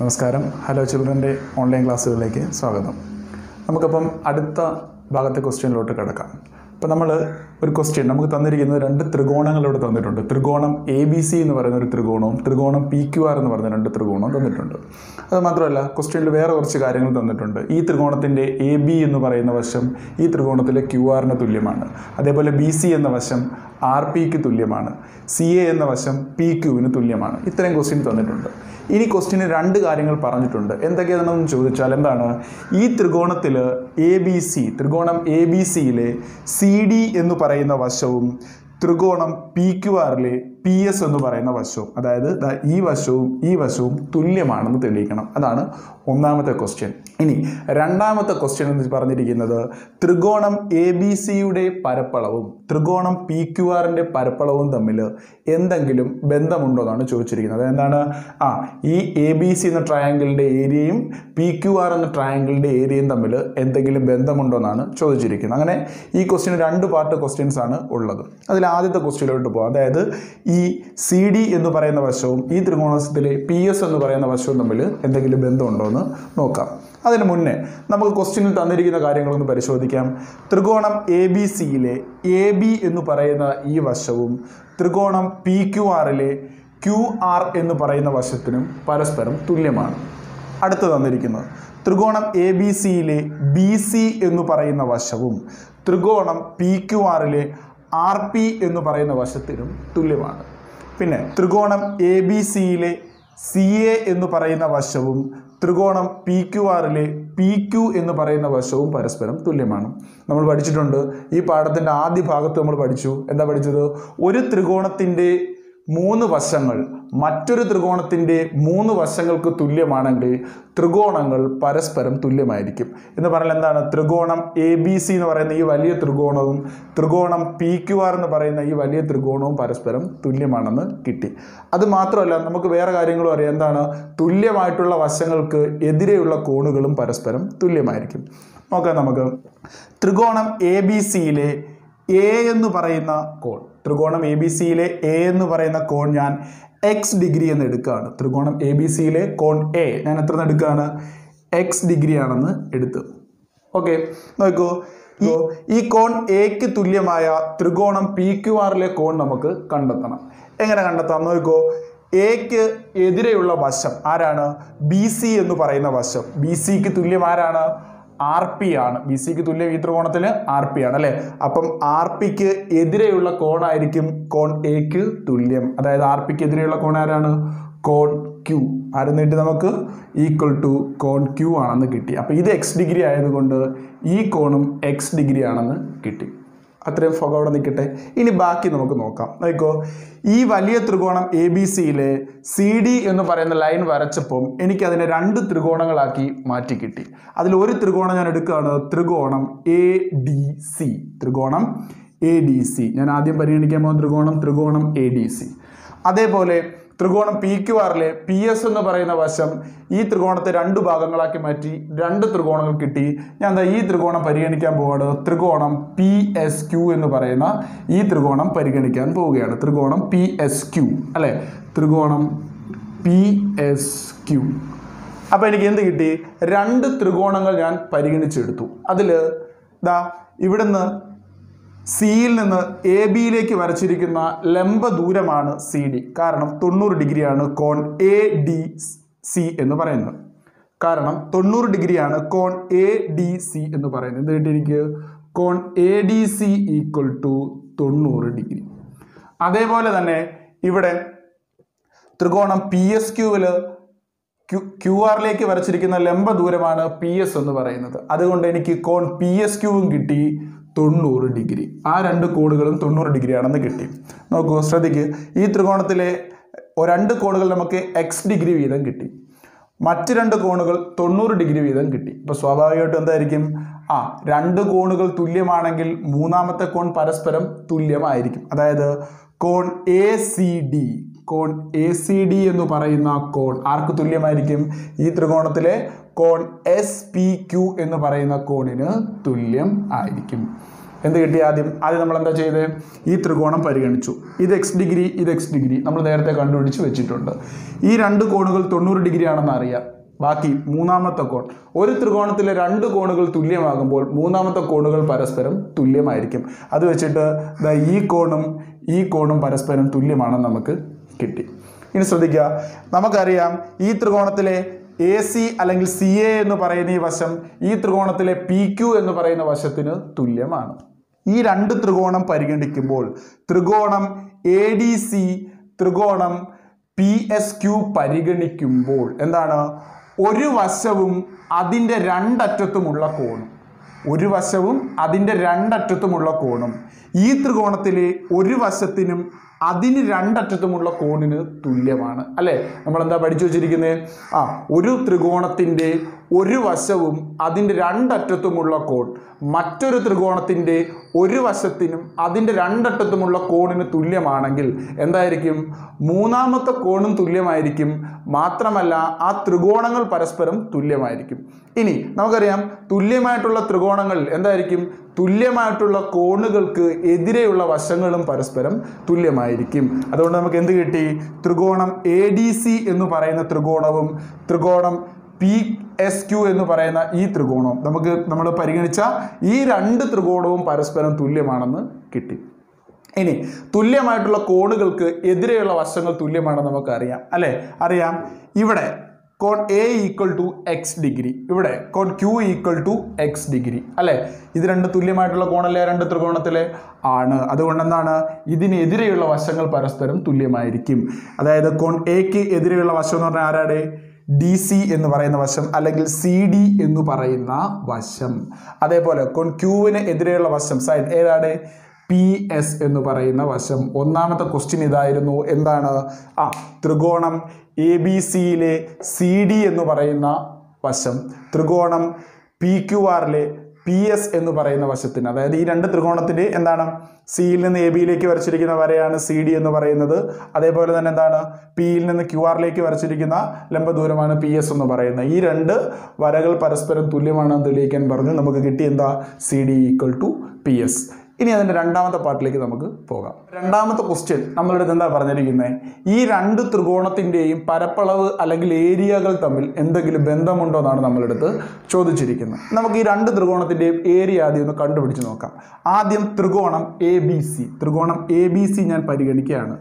നമസ്കാരം. Hello ചിൽഡ്രന്റെ online ക്ലാസ്സുകളിലേക്ക് സ്വാഗതം. നമുക്കപ്പം അടുത്ത ഭാഗത്തെ ക്വസ്റ്റ്യനിലോട്ട് കിടക്കാം. അപ്പം നമ്മൾ ഒരു ക്വസ്റ്റ്യൻ നമുക്ക് തന്നിരിക്കുന്നത് രണ്ട് ത്രികോണങ്ങൾ ഇവിടെ തന്നിട്ടുണ്ട്. ത്രികോണം എ ബി സി എന്ന് പറയുന്ന ഒരു ത്രികോണവും ത്രികോണം പി ക്യു ആർ എന്ന് പറയുന്ന രണ്ട് ത്രികോണവും തന്നിട്ടുണ്ട്. അത് മാത്രമല്ല ക്വസ്റ്റ്യനിൽ വേറെ കുറച്ച് കാര്യങ്ങൾ തന്നിട്ടുണ്ട്. ഈ ത്രികോണത്തിന്റെ എ ബി എന്ന് പറയുന്ന വശം ഈ ത്രികോണത്തിലെ ക്യു ആറിന് തുല്യമാണ്. അതേപോലെ ബി സി എന്ന വശം ആർ പിക്ക് തുല്യമാണ്. സി എ എന്ന വശം പി ക്യുവിന് തുല്യമാണ്. ഇത്രയും ക്വസ്റ്റ്യൻ തന്നിട്ടുണ്ട്. ഇനി ക്വസ്റ്റ്യന് രണ്ട് കാര്യങ്ങൾ പറഞ്ഞിട്ടുണ്ട്. എന്തൊക്കെയാണെന്ന് ചോദിച്ചാൽ എന്താണ്? ഈ ത്രികോണത്തിൽ എ ബി സി ത്രികോണം എ ബി സിയിലെ സി ഡി എന്ന് പറയുന്ന വശവും ത്രികോണം പി ക്യു ആറിലെ പി എസ് എന്ന് പറയുന്ന വശവും അതായത് ഈ വശവും ഈ വശവും തുല്യമാണെന്ന് തെളിയിക്കണം. അതാണ് ഒന്നാമത്തെ ക്വസ്റ്റ്യൻ ഇനി രണ്ടാമത്തെ ക്വസ്റ്റ്യൻ എന്ന് പറഞ്ഞിരിക്കുന്നത് ത്രികോണം എ ബി സിയുടെ പരപ്പളവും ത്രികോണം പി ക്യു ആറിന്റെ പരപ്പളവും തമ്മിൽ എന്തെങ്കിലും ബന്ധമുണ്ടോ എന്നാണ് ചോദിച്ചിരിക്കുന്നത്. എന്താണ് ആ ഈ എ ബി സി എന്ന ട്രയാങ്കിളിന്റെ ഏരിയയും പി ക്യു ആർ എന്ന ട്രയാങ്കിളിന്റെ ഏരിയയും തമ്മിൽ എന്തെങ്കിലും ബന്ധമുണ്ടോ എന്നാണ് ചോദിച്ചിരിക്കുന്നത്. അങ്ങനെ ഈ ക്വസ്റ്റ്യൻ രണ്ട് പാർട്ട് ക്വസ്റ്റ്യൻസ് ആണ് ഉള്ളത്. അതിൽ ആദ്യത്തെ ക്വസ്റ്റ്യനിലോട്ട് പോകാം അതായത് ഈ സി ഡി എന്ന് പറയുന്ന വശവും ഈ ത്രികോണത്തിലെ പി എസ് എന്ന് പറയുന്ന വശവും തമ്മിൽ എന്തെങ്കിലും ബന്ധമുണ്ടോ എന്ന് നോക്കാം. അതിന് മുന്നേ നമുക്ക് ക്വസ്റ്റ്യനിൽ തന്നിരിക്കുന്ന കാര്യങ്ങളൊന്ന് പരിശോധിക്കാം. ത്രികോണം എ ബി സിയിലെ എ ബി എന്ന് പറയുന്ന ഈ വശവും ത്രികോണം പി ക്യു ആറിലെ ക്യു ആർ എന്ന് പറയുന്ന വശത്തിനും പരസ്പരം തുല്യമാണ്. അടുത്ത് തന്നിരിക്കുന്നത് ത്രികോണം എ ബി സിയിലെ ബി സി എന്ന് പറയുന്ന വശവും ത്രികോണം പി ക്യു ആറിലെ ആർ പി എന്ന് പറയുന്ന വശത്തിനും തുല്യമാണ്. പിന്നെ ത്രികോണം എ ബി സിയിലെ സി എ എന്ന് പറയുന്ന വശവും ത്രികോണം പി ക്യു ആറിലെ പി ക്യു എന്ന് പറയുന്ന വശവും പരസ്പരം തുല്യമാണ്. നമ്മൾ പഠിച്ചിട്ടുണ്ട്. ഈ പാഠത്തിന്റെ ആദ്യ ഭാഗത്ത് നമ്മൾ പഠിച്ചു. എന്താ പഠിച്ചത്? ഒരു ത്രികോണത്തിന്റെ മൂന്ന് വശങ്ങൾ മറ്റൊരു ത്രികോണത്തിന്റെ മൂന്ന് വശങ്ങൾക്ക് തുല്യമാണെങ്കിൽ ത്രികോണങ്ങൾ പരസ്പരം തുല്യമായിരിക്കും. എന്ന് പറഞ്ഞാൽ എന്താണ്? ത്രികോണം എ ബി സി എന്ന് പറയുന്ന ഈ വലിയ ത്രികോണവും ത്രികോണം പി ക്യു ആർ എന്ന് പറയുന്ന ഈ വലിയ ത്രികോണവും പരസ്പരം തുല്യമാണെന്ന് കിട്ടി. അത് മാത്രമല്ല നമുക്ക് വേറെ കാര്യങ്ങളും അറിയാം. എന്താണ്? തുല്യമായിട്ടുള്ള വശങ്ങൾക്ക് എതിരെയുള്ള കോണുകളും പരസ്പരം തുല്യമായിരിക്കും. നോക്കാം നമുക്ക്. ത്രികോണം എ ബി സിയിലെ എ എന്ന് പറയുന്ന കോൺ. ത്രികോണം എ ബി സിയിലെ എ എന്ന് പറയുന്ന കോൺ ഞാൻ എക്സ് ഡിഗ്രി എന്ന് എടുക്കുകയാണ്. ത്രികോണം എ ബി സിയിലെ കോൺ എ ഞാൻ എത്ര എടുക്കുകയാണ്? എക്സ് ഡിഗ്രി ആണെന്ന് എടുത്തു. ഓക്കെ നോക്കൂ. ഈ ഈ കോൺ എക്ക് തുല്യമായ ത്രികോണം പി ക്യു ആറിലെ കോൺ നമുക്ക് കണ്ടെത്തണം. എങ്ങനെ കണ്ടെത്താം? നോക്കൂ. എക്ക് എതിരെയുള്ള വശം ആരാണ്? ബി സി എന്ന് പറയുന്ന വശം. ബി സിക്ക് തുല്യം ആരാണ്? ആർ പി ആണ്. ബി സിക്ക് തുല്യം ഈ ത്രികോണത്തിൽ ആർ പി ആണ് അല്ലേ? അപ്പം ആർ പിക്ക് എതിരെയുള്ള കോണായിരിക്കും കോൺ എക്ക് തുല്യം. അതായത് ആർ പിക്ക് എതിരെയുള്ള കോൺ ആരാണ്? കോൺ ക്യൂ ആരെന്നിട്ട് നമുക്ക്? ഈക്വൽ ടു കോൺ ക്യൂ ആണെന്ന് കിട്ടി. അപ്പോൾ ഇത് എക്സ് ഡിഗ്രി ആയതുകൊണ്ട് ഈ കോണും എക്സ് ഡിഗ്രി ആണെന്ന് കിട്ടി. അത്രയും ഫോക അവിടെ നിൽക്കട്ടെ. ഇനി ബാക്കി നമുക്ക് നോക്കാം. നോക്കോ ഈ വലിയ ത്രികോണം എ ബി സിയിലെ സി ഡി എന്ന് പറയുന്ന ലൈൻ വരച്ചപ്പം എനിക്കതിനെ രണ്ട് ത്രികോണങ്ങളാക്കി മാറ്റി കിട്ടി. അതിൽ ഒരു ത്രികോണം ഞാൻ എടുക്കുകയാണ് ത്രികോണം എ ഡി സി ത്രികോണം എ ഡി സി ഞാൻ ആദ്യം പരിഗണിക്കാൻ പോകുന്ന ത്രികോണം ത്രികോണം എ ഡി സി അതേപോലെ ത്രികോണം പി ക്യു ആറിലെ പി എസ് എന്ന് പറയുന്ന വശം ഈ ത്രികോണത്തെ രണ്ട് ഭാഗങ്ങളാക്കി മാറ്റി രണ്ട് ത്രികോണങ്ങൾ കിട്ടി. ഞാൻ എന്താ ഈ ത്രികോണം പരിഗണിക്കാൻ പോവാണ്. ത്രികോണം പി എസ് ക്യു എന്ന് പറയുന്ന ഈ ത്രികോണം പരിഗണിക്കാൻ പോവുകയാണ്. ത്രികോണം പി എസ് ക്യു അല്ലേ? ത്രികോണം പി എസ് ക്യു അപ്പോൾ എനിക്ക് എന്ത് കിട്ടി? രണ്ട് ത്രികോണങ്ങൾ ഞാൻ പരിഗണിച്ചെടുത്തു. അതിൽ ദാ ഇവിടുന്ന് സിയിൽ നിന്ന് എ ബിയിലേക്ക് വരച്ചിരിക്കുന്ന ലംബ ദൂരമാണ് സി ഡി കാരണം തൊണ്ണൂറ് ഡിഗ്രിയാണ് കോൺ എ ഡി സി എന്ന് പറയുന്നത്. കാരണം തൊണ്ണൂറ് ഡിഗ്രിയാണ് കോൺ എ ഡി സി എന്ന് പറയുന്നത്. എന്ത് കിട്ടിയിരിക്കുക കോൺ A D C equal to തൊണ്ണൂറ് ഡിഗ്രി. അതേപോലെ തന്നെ ഇവിടെ ത്രികോണം പി എസ് ക്യൂവിൽ ക്യു ക്യു ആറിലേക്ക് വരച്ചിരിക്കുന്ന ലംബ ദൂരമാണ് പി എസ് എന്ന് പറയുന്നത്. അതുകൊണ്ട് എനിക്ക് കോൺ പി എസ് ക്യൂവും കിട്ടി. തൊണ്ണൂറ് ഡിഗ്രി. ആ രണ്ട് കോണുകളും തൊണ്ണൂറ് ഡിഗ്രി ആണെന്ന് കിട്ടി. നോക്കൂ ശ്രദ്ധിക്കുക ഈ ത്രികോണത്തിലെ രണ്ട് കോണുകൾ നമുക്ക് എക്സ് ഡിഗ്രി വീതം കിട്ടി. മറ്റ് രണ്ട് കോണുകൾ തൊണ്ണൂറ് ഡിഗ്രി വീതം കിട്ടി. ഇപ്പോൾ സ്വാഭാവികമായിട്ടും എന്തായിരിക്കും? ആ രണ്ട് കോണുകൾ തുല്യമാണെങ്കിൽ മൂന്നാമത്തെ കോൺ പരസ്പരം തുല്യമായിരിക്കും. അതായത് കോൺ എ സി ഡി കോൺ എ സി ഡി എന്ന് പറയുന്ന കോൺ ആർക്ക് തുല്യമായിരിക്കും? ഈ ത്രികോണത്തിലെ കോൺ എസ് പി ക്യു എന്ന് പറയുന്ന കോണിന് തുല്യം ആയിരിക്കും. എന്ത് കിട്ടി ആദ്യം? ആദ്യം നമ്മൾ എന്താ ചെയ്തത് ഈ ത്രികോണം പരിഗണിച്ചു. ഇത് എക്സ് ഡിഗ്രി ഇത് എക്സ് ഡിഗ്രി. നമ്മൾ നേരത്തെ കണ്ടുപിടിച്ച് വെച്ചിട്ടുണ്ട്. ഈ രണ്ട് കോണുകൾ തൊണ്ണൂറ് ഡിഗ്രി ആണെന്ന് അറിയാം. ബാക്കി മൂന്നാമത്തെ കോൺ. ഒരു ത്രികോണത്തിലെ രണ്ട് കോണുകൾ തുല്യമാകുമ്പോൾ മൂന്നാമത്തെ കോണുകൾ പരസ്പരം തുല്യമായിരിക്കും. അത് വെച്ചിട്ട് ഈ കോണും ഈ കോണും പരസ്പരം തുല്യമാണെന്ന് നമുക്ക് കിട്ടി. ഇനി ശ്രദ്ധിക്കുക. നമുക്കറിയാം ഈ ത്രികോണത്തിലെ എ സി അല്ലെങ്കിൽ സി എ എന്ന് പറയുന്ന ഈ വശം ഈ ത്രികോണത്തിലെ പി ക്യു എന്ന് പറയുന്ന വശത്തിന് തുല്യമാണ്. ഈ രണ്ട് ത്രികോണം പരിഗണിക്കുമ്പോൾ ത്രികോണം എ ഡി സി ത്രികോണം പി എസ് ക്യു പരിഗണിക്കുമ്പോൾ എന്താണ്? ഒരു വശവും അതിന്റെ രണ്ടറ്റത്തുമുള്ള കോണും. ഒരു വശവും അതിന്റെ രണ്ടറ്റത്തുമുള്ള കോണും. ഈ ത്രികോണത്തിലെ ഒരു വശത്തിനും അതിന് രണ്ടറ്റത്തുമുള്ള കോണിന് തുല്യമാണ്. അല്ലേ? നമ്മൾ എന്താ പഠിച്ചു വച്ചിരിക്കുന്നത് ആ ഒരു ത്രികോണത്തിന്റെ ഒരു വശവും അതിന്റെ രണ്ടറ്റത്തുമുള്ള കോൺ. മറ്റൊരു ത്രികോണത്തിന്റെ ഒരു വശത്തിനും അതിന്റെ രണ്ടറ്റത്തുമുള്ള കോണിന് തുല്യമാണെങ്കിൽ എന്തായിരിക്കും? മൂന്നാമത്തെ കോണും തുല്യമായിരിക്കും. മാത്രമല്ല ആ ത്രികോണങ്ങൾ പരസ്പരം തുല്യമായിരിക്കും. ഇനി നമുക്കറിയാം തുല്യമായിട്ടുള്ള ത്രികോണങ്ങൾ എന്തായിരിക്കും? തുല്യമായിട്ടുള്ള കോണുകൾക്ക് എതിരെയുള്ള വശങ്ങളും പരസ്പരം തുല്യമായിരിക്കും. അതുകൊണ്ട് നമുക്ക് എന്ത് കിട്ടി? ത്രികോണം എ എന്ന് പറയുന്ന ത്രികോണവും ത്രികോണം പി എസ് ക്യു എന്ന് പറയുന്ന ഈ ത്രികോണവും നമുക്ക് നമ്മൾ പരിഗണിച്ച ഈ രണ്ട് ത്രികോണവും പരസ്പരം തുല്യമാണെന്ന് കിട്ടി. ഇനി തുല്യമായിട്ടുള്ള കോണുകൾക്ക് എതിരെയുള്ള വശങ്ങൾ തുല്യമാണെന്ന് നമുക്ക് അറിയാം അല്ലേ? അറിയാം. ഇവിടെ കോൺ A equal to X degree. ഇവിടെ കോൺ Q equal to X degree. അല്ലേ? ഇത് രണ്ട് തുല്യമായിട്ടുള്ള കോണല്ലേ രണ്ട് ത്രികോണത്തിലെ? ആണ്. അതുകൊണ്ട് എന്താണ്? ഇതിനെതിരെയുള്ള വശങ്ങൾ പരസ്പരം തുല്യമായിരിക്കും. അതായത് കോൺ എക്ക് എതിരെയുള്ള വശം എന്ന് പറഞ്ഞാൽ ആരാടെ ഡി സി എന്ന് പറയുന്ന വശം അല്ലെങ്കിൽ സി ഡി എന്ന് പറയുന്ന വശം. അതേപോലെ കോൺ ക്യൂവിന് എതിരെയുള്ള വശം. സൈഡ് ഏതാണ്? പി എസ് എന്ന് പറയുന്ന വശം. ഒന്നാമത്തെ ക്വസ്റ്റ്യൻ ഇതായിരുന്നു. എന്താണ്? ആ ത്രികോണം എ ബി സിയിലെ സി ഡി എന്ന് പറയുന്ന വശം. ത്രികോണം പി ക്യു ആറിലെ പി എസ് എന്ന് പറയുന്ന വശത്തിന്. അതായത് ഈ രണ്ട് ത്രികോണത്തിന്റെ എന്താണ്? സിയിൽ നിന്ന് എ ബിയിലേക്ക് വരച്ചിരിക്കുന്ന വരയാണ് സി ഡി എന്ന് പറയുന്നത്. അതേപോലെ തന്നെ എന്താണ്? പിയിൽ നിന്ന് ക്യു ആറിലേക്ക് വരച്ചിരിക്കുന്ന ലംബ ദൂരമാണ് പി എസ് എന്ന് പറയുന്നത്. ഈ രണ്ട് വരകൾ പരസ്പരം തുല്യമാണെന്ന് തെളിയിക്കാൻ പറഞ്ഞു നമുക്ക് കിട്ടി എന്താ? C D equal to P S ഇനി അതിന്റെ രണ്ടാമത്തെ പാർട്ടിലേക്ക് നമുക്ക് പോകാം. രണ്ടാമത്തെ ക്വസ്റ്റ്യൻ നമ്മളുടെ എന്താ പറഞ്ഞിരിക്കുന്നത് ഈ രണ്ട് ത്രികോണത്തിന്റെയും പരപ്പളവ് അല്ലെങ്കിൽ ഏരിയകൾ തമ്മിൽ എന്തെങ്കിലും ബന്ധമുണ്ടോ എന്നാണ് നമ്മളുടെ അടുത്ത് ചോദിച്ചിരിക്കുന്നത് നമുക്ക് ഈ രണ്ട് ത്രികോണത്തിന്റെയും ഏരിയ ആദ്യം ഒന്ന് കണ്ടുപിടിച്ച് നോക്കാം. ആദ്യം ത്രികോണം എ ബി സി ത്രികോണം എ ബി സി ഞാൻ പരിഗണിക്കുകയാണ്.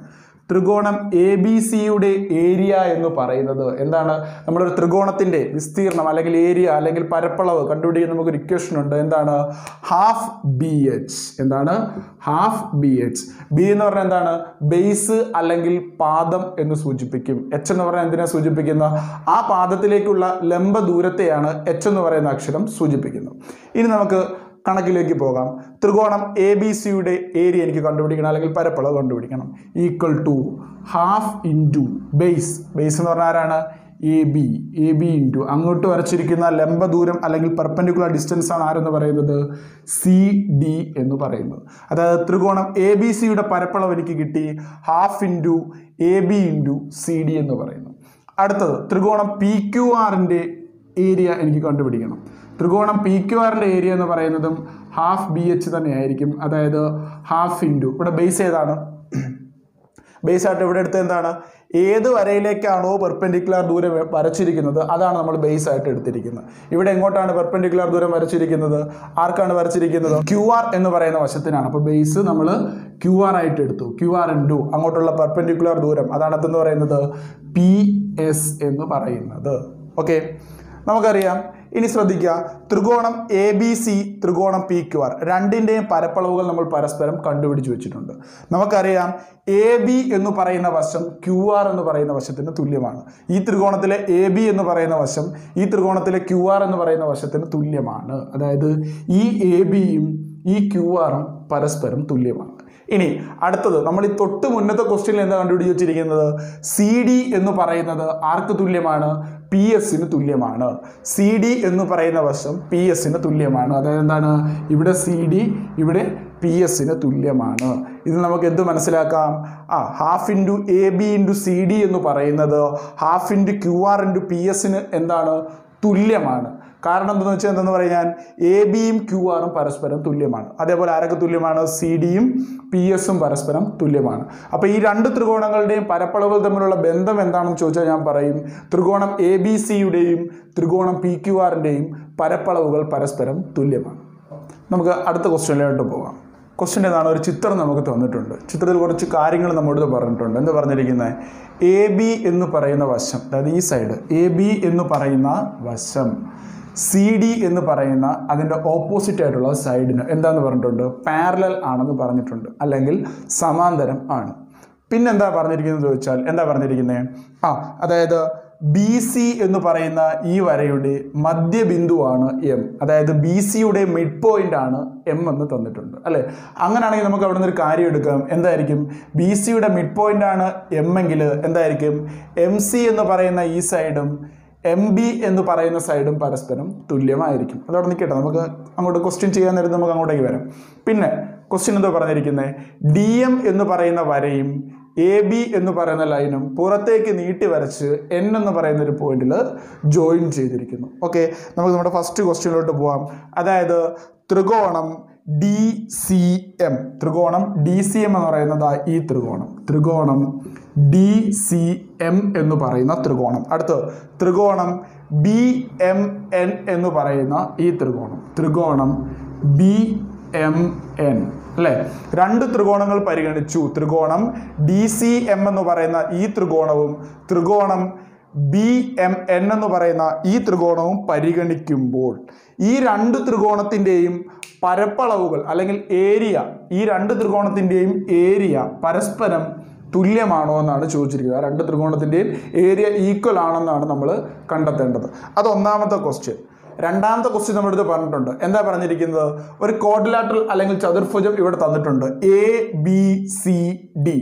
ത്രികോണം എ ബി സിയുടെ ഏരിയ എന്ന് പറയുന്നത്. എന്താണ്? നമ്മുടെ ഒരു ത്രികോണത്തിന്റെ വിസ്തീർണം അല്ലെങ്കിൽ ഏരിയ അല്ലെങ്കിൽ പരപ്പളവ് കണ്ടുപിടിക്കാൻ നമുക്കൊരു ഇക്വേഷൻ ഉണ്ട്. എന്താണ്? ഹാഫ് ബി എച്ച് എന്താണ്? ഹാഫ് ബി എച്ച് ബി എന്ന് പറഞ്ഞാൽ എന്താണ്? ബേസ് അല്ലെങ്കിൽ പാദം എന്ന് സൂചിപ്പിക്കും. എച്ച് എന്ന് പറഞ്ഞാൽ എന്തിനെ സൂചിപ്പിക്കുന്ന? ആ പാദത്തിലേക്കുള്ള ലംബ ദൂരത്തെയാണ് എച്ച് എന്ന് പറയുന്ന അക്ഷരം സൂചിപ്പിക്കുന്നത്. ഇനി നമുക്ക് കണക്കിലേക്ക് പോകാം. ത്രികോണം എ ബി സിയുടെ ഏരിയ എനിക്ക് കണ്ടുപിടിക്കണം. അല്ലെങ്കിൽ പരപ്പളവ് കണ്ടുപിടിക്കണം. Equal to half into base base എന്ന് പറഞ്ഞാൽ ആരാണ്? A B A B into അങ്ങോട്ട് വരച്ചിരിക്കുന്ന ലംബ ദൂരം അല്ലെങ്കിൽ പെർപ്പൻഡിക്കുലർ ഡിസ്റ്റൻസ് ആണ് ആരെന്ന് പറയുന്നത്? സി ഡി എന്ന് പറയുന്നത്. അതായത് ത്രികോണം എ ബി സിയുടെ പരപ്പളവ് എനിക്ക് കിട്ടി. Half into A B into C D എന്ന് പറയുന്നു. അടുത്തത് ത്രികോണം പി ക്യു ആറിന്റെ ഏരിയ എനിക്ക് കണ്ടുപിടിക്കണം. ത്രികോണം പി ക്യു ആറിന്റെ ഏരിയ എന്ന് പറയുന്നതും ഹാഫ് ബി എച്ച് തന്നെയായിരിക്കും. അതായത് ഹാഫ് ഇന്റു ഇവിടെ ബേസ് ഏതാണ്? ബേസ് ആയിട്ട് ഇവിടെ എടുത്ത് എന്താണ്? ഏത് വരയിലേക്കാണോ പെർപെൻഡിക്കുലർ ദൂരം വരച്ചിരിക്കുന്നത് അതാണ് നമ്മൾ ബേസ് ആയിട്ട് എടുത്തിരിക്കുന്നത്. ഇവിടെ എങ്ങോട്ടാണ് പെർപെൻഡിക്കുലർ ദൂരം വരച്ചിരിക്കുന്നത്? ആർക്കാണ് വരച്ചിരിക്കുന്നത്? ക്യു ആർ എന്ന് പറയുന്ന വശത്തിനാണ്. അപ്പോൾ ബേസ് നമ്മൾ ക്യു ആർ ആയിട്ട് എടുത്തു. ക്യു ആർ ഇന്റു അങ്ങോട്ടുള്ള പെർപെൻഡിക്കുലർ ദൂരം. അതാണ് എന്ന് പറയുന്നത്? പി എസ് എന്ന് പറയുന്നത്. ഓക്കെ നമുക്കറിയാം. ഇനി ശ്രദ്ധിക്കുക. ത്രികോണം എ ബി സി ത്രികോണം പി ക്യു ആർ രണ്ടിന്റെയും പരപ്പളവുകൾ നമ്മൾ പരസ്പരം കണ്ടുപിടിച്ച് വെച്ചിട്ടുണ്ട്. നമുക്കറിയാം എ ബി എന്ന് പറയുന്ന വശം ക്യു ആർ എന്ന് പറയുന്ന വശത്തിന് തുല്യമാണ്. ഈ ത്രികോണത്തിലെ എ ബി എന്ന് പറയുന്ന വശം ഈ ത്രികോണത്തിലെ ക്യു ആർ എന്ന് പറയുന്ന വശത്തിന് തുല്യമാണ്. അതായത് ഈ എ ബിയും ഈ ക്യു ആറും പരസ്പരം തുല്യമാണ്. ഇനി അടുത്തത് നമ്മൾ ഈ തൊട്ട് മുന്നത്തെ ക്വസ്റ്റ്യനിൽ എന്താ കണ്ടുപിടിച്ച് വെച്ചിരിക്കുന്നത്? സി ഡി എന്ന് പറയുന്നത് ആർക്ക് തുല്യമാണ്? പി എസിന് തുല്യമാണ്. സി ഡി എന്ന് പറയുന്ന വശം പി എസിന് തുല്യമാണ്. അതായത് എന്താണ്? ഇവിടെ സി ഡി ഇവിടെ പി എസിന് തുല്യമാണ്. ഇത് നമുക്ക് എന്ത് മനസ്സിലാക്കാം? ആ half into A B into C D എന്ന് പറയുന്നത് half into Q R into P എസിന് എന്താണ്? തുല്യമാണ്. കാരണം എന്താണെന്ന് വെച്ചാൽ എന്തെന്ന് പറഞ്ഞാൽ എ ബിയും ക്യു ആറും പരസ്പരം തുല്യമാണ്. അതേപോലെ ആരൊക്കെ തുല്യമാണ്? സി ഡിയും പി എസും പരസ്പരം തുല്യമാണ്. അപ്പോൾ ഈ രണ്ട് ത്രികോണങ്ങളുടെയും പരപ്പളവുകൾ തമ്മിലുള്ള ബന്ധം എന്താണെന്ന് ചോദിച്ചാൽ ഞാൻ പറയും. ത്രികോണം എ ബി സിയുടെയും ത്രികോണം പി ക്യു ആറിന്റെയും പരപ്പളവുകൾ പരസ്പരം തുല്യമാണ്. നമുക്ക് അടുത്ത ക്വസ്റ്റ്യനിലോട്ട് പോകാം. ക്വസ്റ്റ്യൻ ഏതാണ്? ഒരു ചിത്രം നമുക്ക് തന്നിട്ടുണ്ട്. ചിത്രത്തിൽ കുറച്ച് കാര്യങ്ങൾ നമ്മോട് പറഞ്ഞിട്ടുണ്ട്. എന്താ പറഞ്ഞിരിക്കുന്നത്? എ ബി എന്ന് പറയുന്ന വശം അതായത് ഈ സൈഡ് എ ബി എന്ന് പറയുന്ന വശം. സി ഡി എന്ന് പറയുന്ന അതിന്റെ ഓപ്പോസിറ്റ് ആയിട്ടുള്ള സൈഡിന് എന്താന്ന് പറഞ്ഞിട്ടുണ്ട്? പാരലൽ ആണെന്ന് പറഞ്ഞിട്ടുണ്ട്. അല്ലെങ്കിൽ സമാന്തരം ആണ്. പിന്നെന്താ പറഞ്ഞിരിക്കുന്നത് ചോദിച്ചാൽ എന്താ പറഞ്ഞിരിക്കുന്നത് ആ അതായത് ബി സി എന്ന് പറയുന്ന ഈ വരയുടെ മധ്യബിന്ദുവാണ് എം അതായത് ബി സിയുടെ മിഡ് പോയിന്റ് ആണ് എം എന്ന് തന്നിട്ടുണ്ട്. അല്ലേ? അങ്ങനെയാണെങ്കിൽ നമുക്ക് അവിടെ നിന്ന് ഒരു കാര്യം എടുക്കാം. എന്തായിരിക്കും? ബി സിയുടെ മിഡ് പോയിന്റ് ആണ് എം എങ്കിൽ എന്തായിരിക്കും? എം സി എന്ന് പറയുന്ന ഈ സൈഡും എം ബി എന്ന് പറയുന്ന സൈഡും പരസ്പരം തുല്യമായിരിക്കും. അതവിടെ നിൽക്കട്ടെ. നമുക്ക് അങ്ങോട്ട് ക്വസ്റ്റ്യൻ ചെയ്യാൻ നേരം നമുക്ക് അങ്ങോട്ടേക്ക് വരാം. പിന്നെ ക്വസ്റ്റ്യൻ എന്തോ പറഞ്ഞിരിക്കുന്നത് ഡി എം എന്ന് പറയുന്ന വരയും എ ബി എന്ന് പറയുന്ന ലൈനും പുറത്തേക്ക് നീട്ടി വരച്ച് എൻ എന്ന് പറയുന്ന ഒരു പോയിന്റിൽ ജോയിൻ ചെയ്തിരിക്കുന്നു. ഓക്കെ നമുക്ക് നമ്മുടെ ഫസ്റ്റ് ക്വസ്റ്റ്യനിലോട്ട് പോവാം. അതായത് ത്രികോണം ഡി സി എം ത്രികോണം ഡി സി എം എന്ന് പറയുന്നത് ഈ ത്രികോണം. ത്രികോണം ഡി സി എം എന്ന് പറയുന്ന ത്രികോണം. അടുത്ത് ത്രികോണം ബി എം എൻ എന്ന് പറയുന്ന ഈ ത്രികോണം. ത്രികോണം ബി എം എൻ അല്ലേ? രണ്ട് ത്രികോണങ്ങൾ പരിഗണിച്ചു. ത്രികോണം ഡി സി എം എന്ന് പറയുന്ന ഈ ത്രികോണവും ത്രികോണം ബി എം എൻ എന്ന് പറയുന്ന ഈ ത്രികോണവും പരിഗണിക്കുമ്പോൾ ഈ രണ്ട് ത്രികോണത്തിന്റെയും പരപ്പളവുകൾ അല്ലെങ്കിൽ ഏരിയ ഈ രണ്ട് ത്രികോണത്തിന്റെയും ഏരിയ പരസ്പരം തുല്യമാണോ എന്നാണ് ചോദിച്ചിരിക്കുന്നത്. ആ രണ്ട് ത്രികോണത്തിന്റെയും ഏരിയ ഈക്വൽ ആണെന്നാണ് നമ്മൾ കണ്ടെത്തേണ്ടത്. അത് ഒന്നാമത്തെ ക്വസ്റ്റ്യൻ രണ്ടാമത്തെ ക്വസ്റ്റ്യൻ നമ്മുടെ അടുത്ത് പറഞ്ഞിട്ടുണ്ട്. എന്താ പറഞ്ഞിരിക്കുന്നത്? ഒരു കോഡിലാറ്ററൽ അല്ലെങ്കിൽ ചതുർഭുജം ഇവിടെ തന്നിട്ടുണ്ട്. എ ബി സി ഡി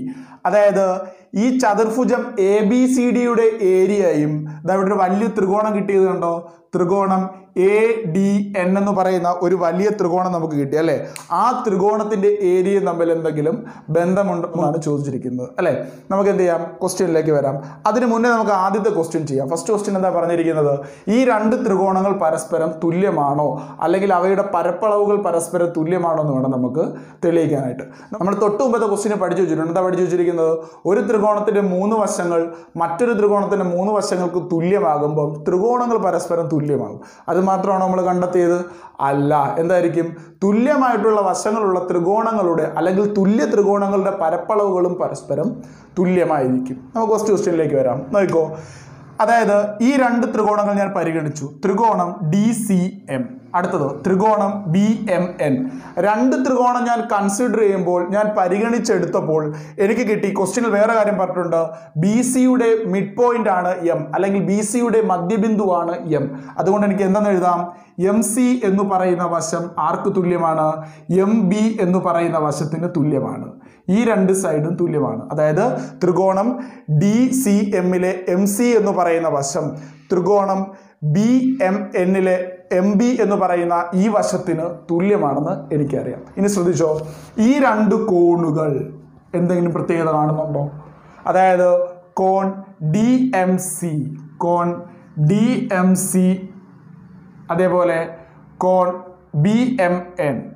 അതായത് ഈ ചതുർഭുജം എ ബി സി ഡിയുടെ ഏരിയയും ഇതവിടെ ഒരു വലിയ ത്രികോണം കിട്ടിയത് കണ്ടോ? ത്രികോണം എ ഡി എൻ എന്ന് പറയുന്ന ഒരു വലിയ ത്രികോണം നമുക്ക് കിട്ടി അല്ലേ? ആ ത്രികോണത്തിന്റെ ഏരിയ തമ്മിൽ എന്തെങ്കിലും ബന്ധമുണ്ടെന്നാണ് ചോദിച്ചിരിക്കുന്നത് അല്ലേ? നമുക്ക് എന്ത് ചെയ്യാം? ക്വസ്റ്റ്യനിലേക്ക് വരാം. അതിന് മുന്നേ നമുക്ക് ആദ്യത്തെ ക്വസ്റ്റ്യൻ ചെയ്യാം. ഫസ്റ്റ് ക്വസ്റ്റ്യൻ എന്താ പറഞ്ഞിരിക്കുന്നത്? ഈ രണ്ട് ത്രികോണങ്ങൾ പരസ്പരം തുല്യമാണോ? അല്ലെങ്കിൽ അവയുടെ പരപ്പളവുകൾ പരസ്പരം തുല്യമാണോ എന്ന് വേണം നമുക്ക് തെളിയിക്കാനായിട്ട്. നമ്മൾ തൊട്ട് മുമ്പത്തെ ക്വസ്റ്റ്യൻ പഠിച്ചു വെച്ചിട്ടുണ്ട്. എന്താ പഠിച്ചു വെച്ചിരിക്കുന്നത്? ഒരു ത്രികോണത്തിന്റെ മൂന്ന് വശങ്ങൾ മറ്റൊരു ത്രികോണത്തിന്റെ മൂന്ന് വശങ്ങൾക്ക് തുല്യമാകുമ്പോൾ ത്രികോണങ്ങൾ പരസ്പരം തുല്യമാകും. അത് മാത്രമാണോ നമ്മൾ കണ്ടെത്തിയത്? അല്ല. എന്തായിരിക്കും? തുല്യമായിട്ടുള്ള വശങ്ങളുള്ള ത്രികോണങ്ങളുടെ അല്ലെങ്കിൽ തുല്യ ത്രികോണങ്ങളുടെ പരപ്പളവുകളും പരസ്പരം തുല്യമായിരിക്കും. നമുക്ക് ഫസ്റ്റ് ക്വസ്റ്റ്യനിലേക്ക് വരാം. നോക്കോ അതായത് ഈ രണ്ട് ത്രികോണങ്ങൾ ഞാൻ പരിഗണിച്ചു. ത്രികോണം ഡി സി എം അടുത്തത് ത്രികോണം ബി എം എൻ രണ്ട് ത്രികോണം ഞാൻ കൺസിഡർ ചെയ്യുമ്പോൾ ഞാൻ പരിഗണിച്ചെടുത്തപ്പോൾ എനിക്ക് കിട്ടി. ക്വസ്റ്റ്യനിൽ വേറെ കാര്യം പറഞ്ഞിട്ടുണ്ട്. ബി സിയുടെ മിഡ് പോയിന്റ് ആണ് എം അല്ലെങ്കിൽ ബി സിയുടെ മധ്യബിന്ദുവാണ് എം അതുകൊണ്ട് എനിക്ക് എന്തെന്ന് എഴുതാം? എം സി എന്ന് പറയുന്ന വശം ആർക്ക് തുല്യമാണ്? എം ബി എന്ന് പറയുന്ന വശത്തിന് തുല്യമാണ്. ഈ രണ്ട് സൈഡും തുല്യമാണ്. അതായത് ത്രികോണം ഡി സി എമ്മിലെ എം സി എന്ന് പറയുന്ന വശം ത്രികോണം ബി എം എന്നിലെ എം ബി എന്ന് പറയുന്ന ഈ വശത്തിന് തുല്യമാണെന്ന് എനിക്കറിയാം. ഇനി ശ്രദ്ധിച്ചോ ഈ രണ്ട് കോണുകൾ എന്തെങ്കിലും പ്രത്യേകത കാണുന്നുണ്ടോ? അതായത് കോൺ ഡി എം സി കോൺ ഡി എം സി അതേപോലെ കോൺ ബി എം എൻ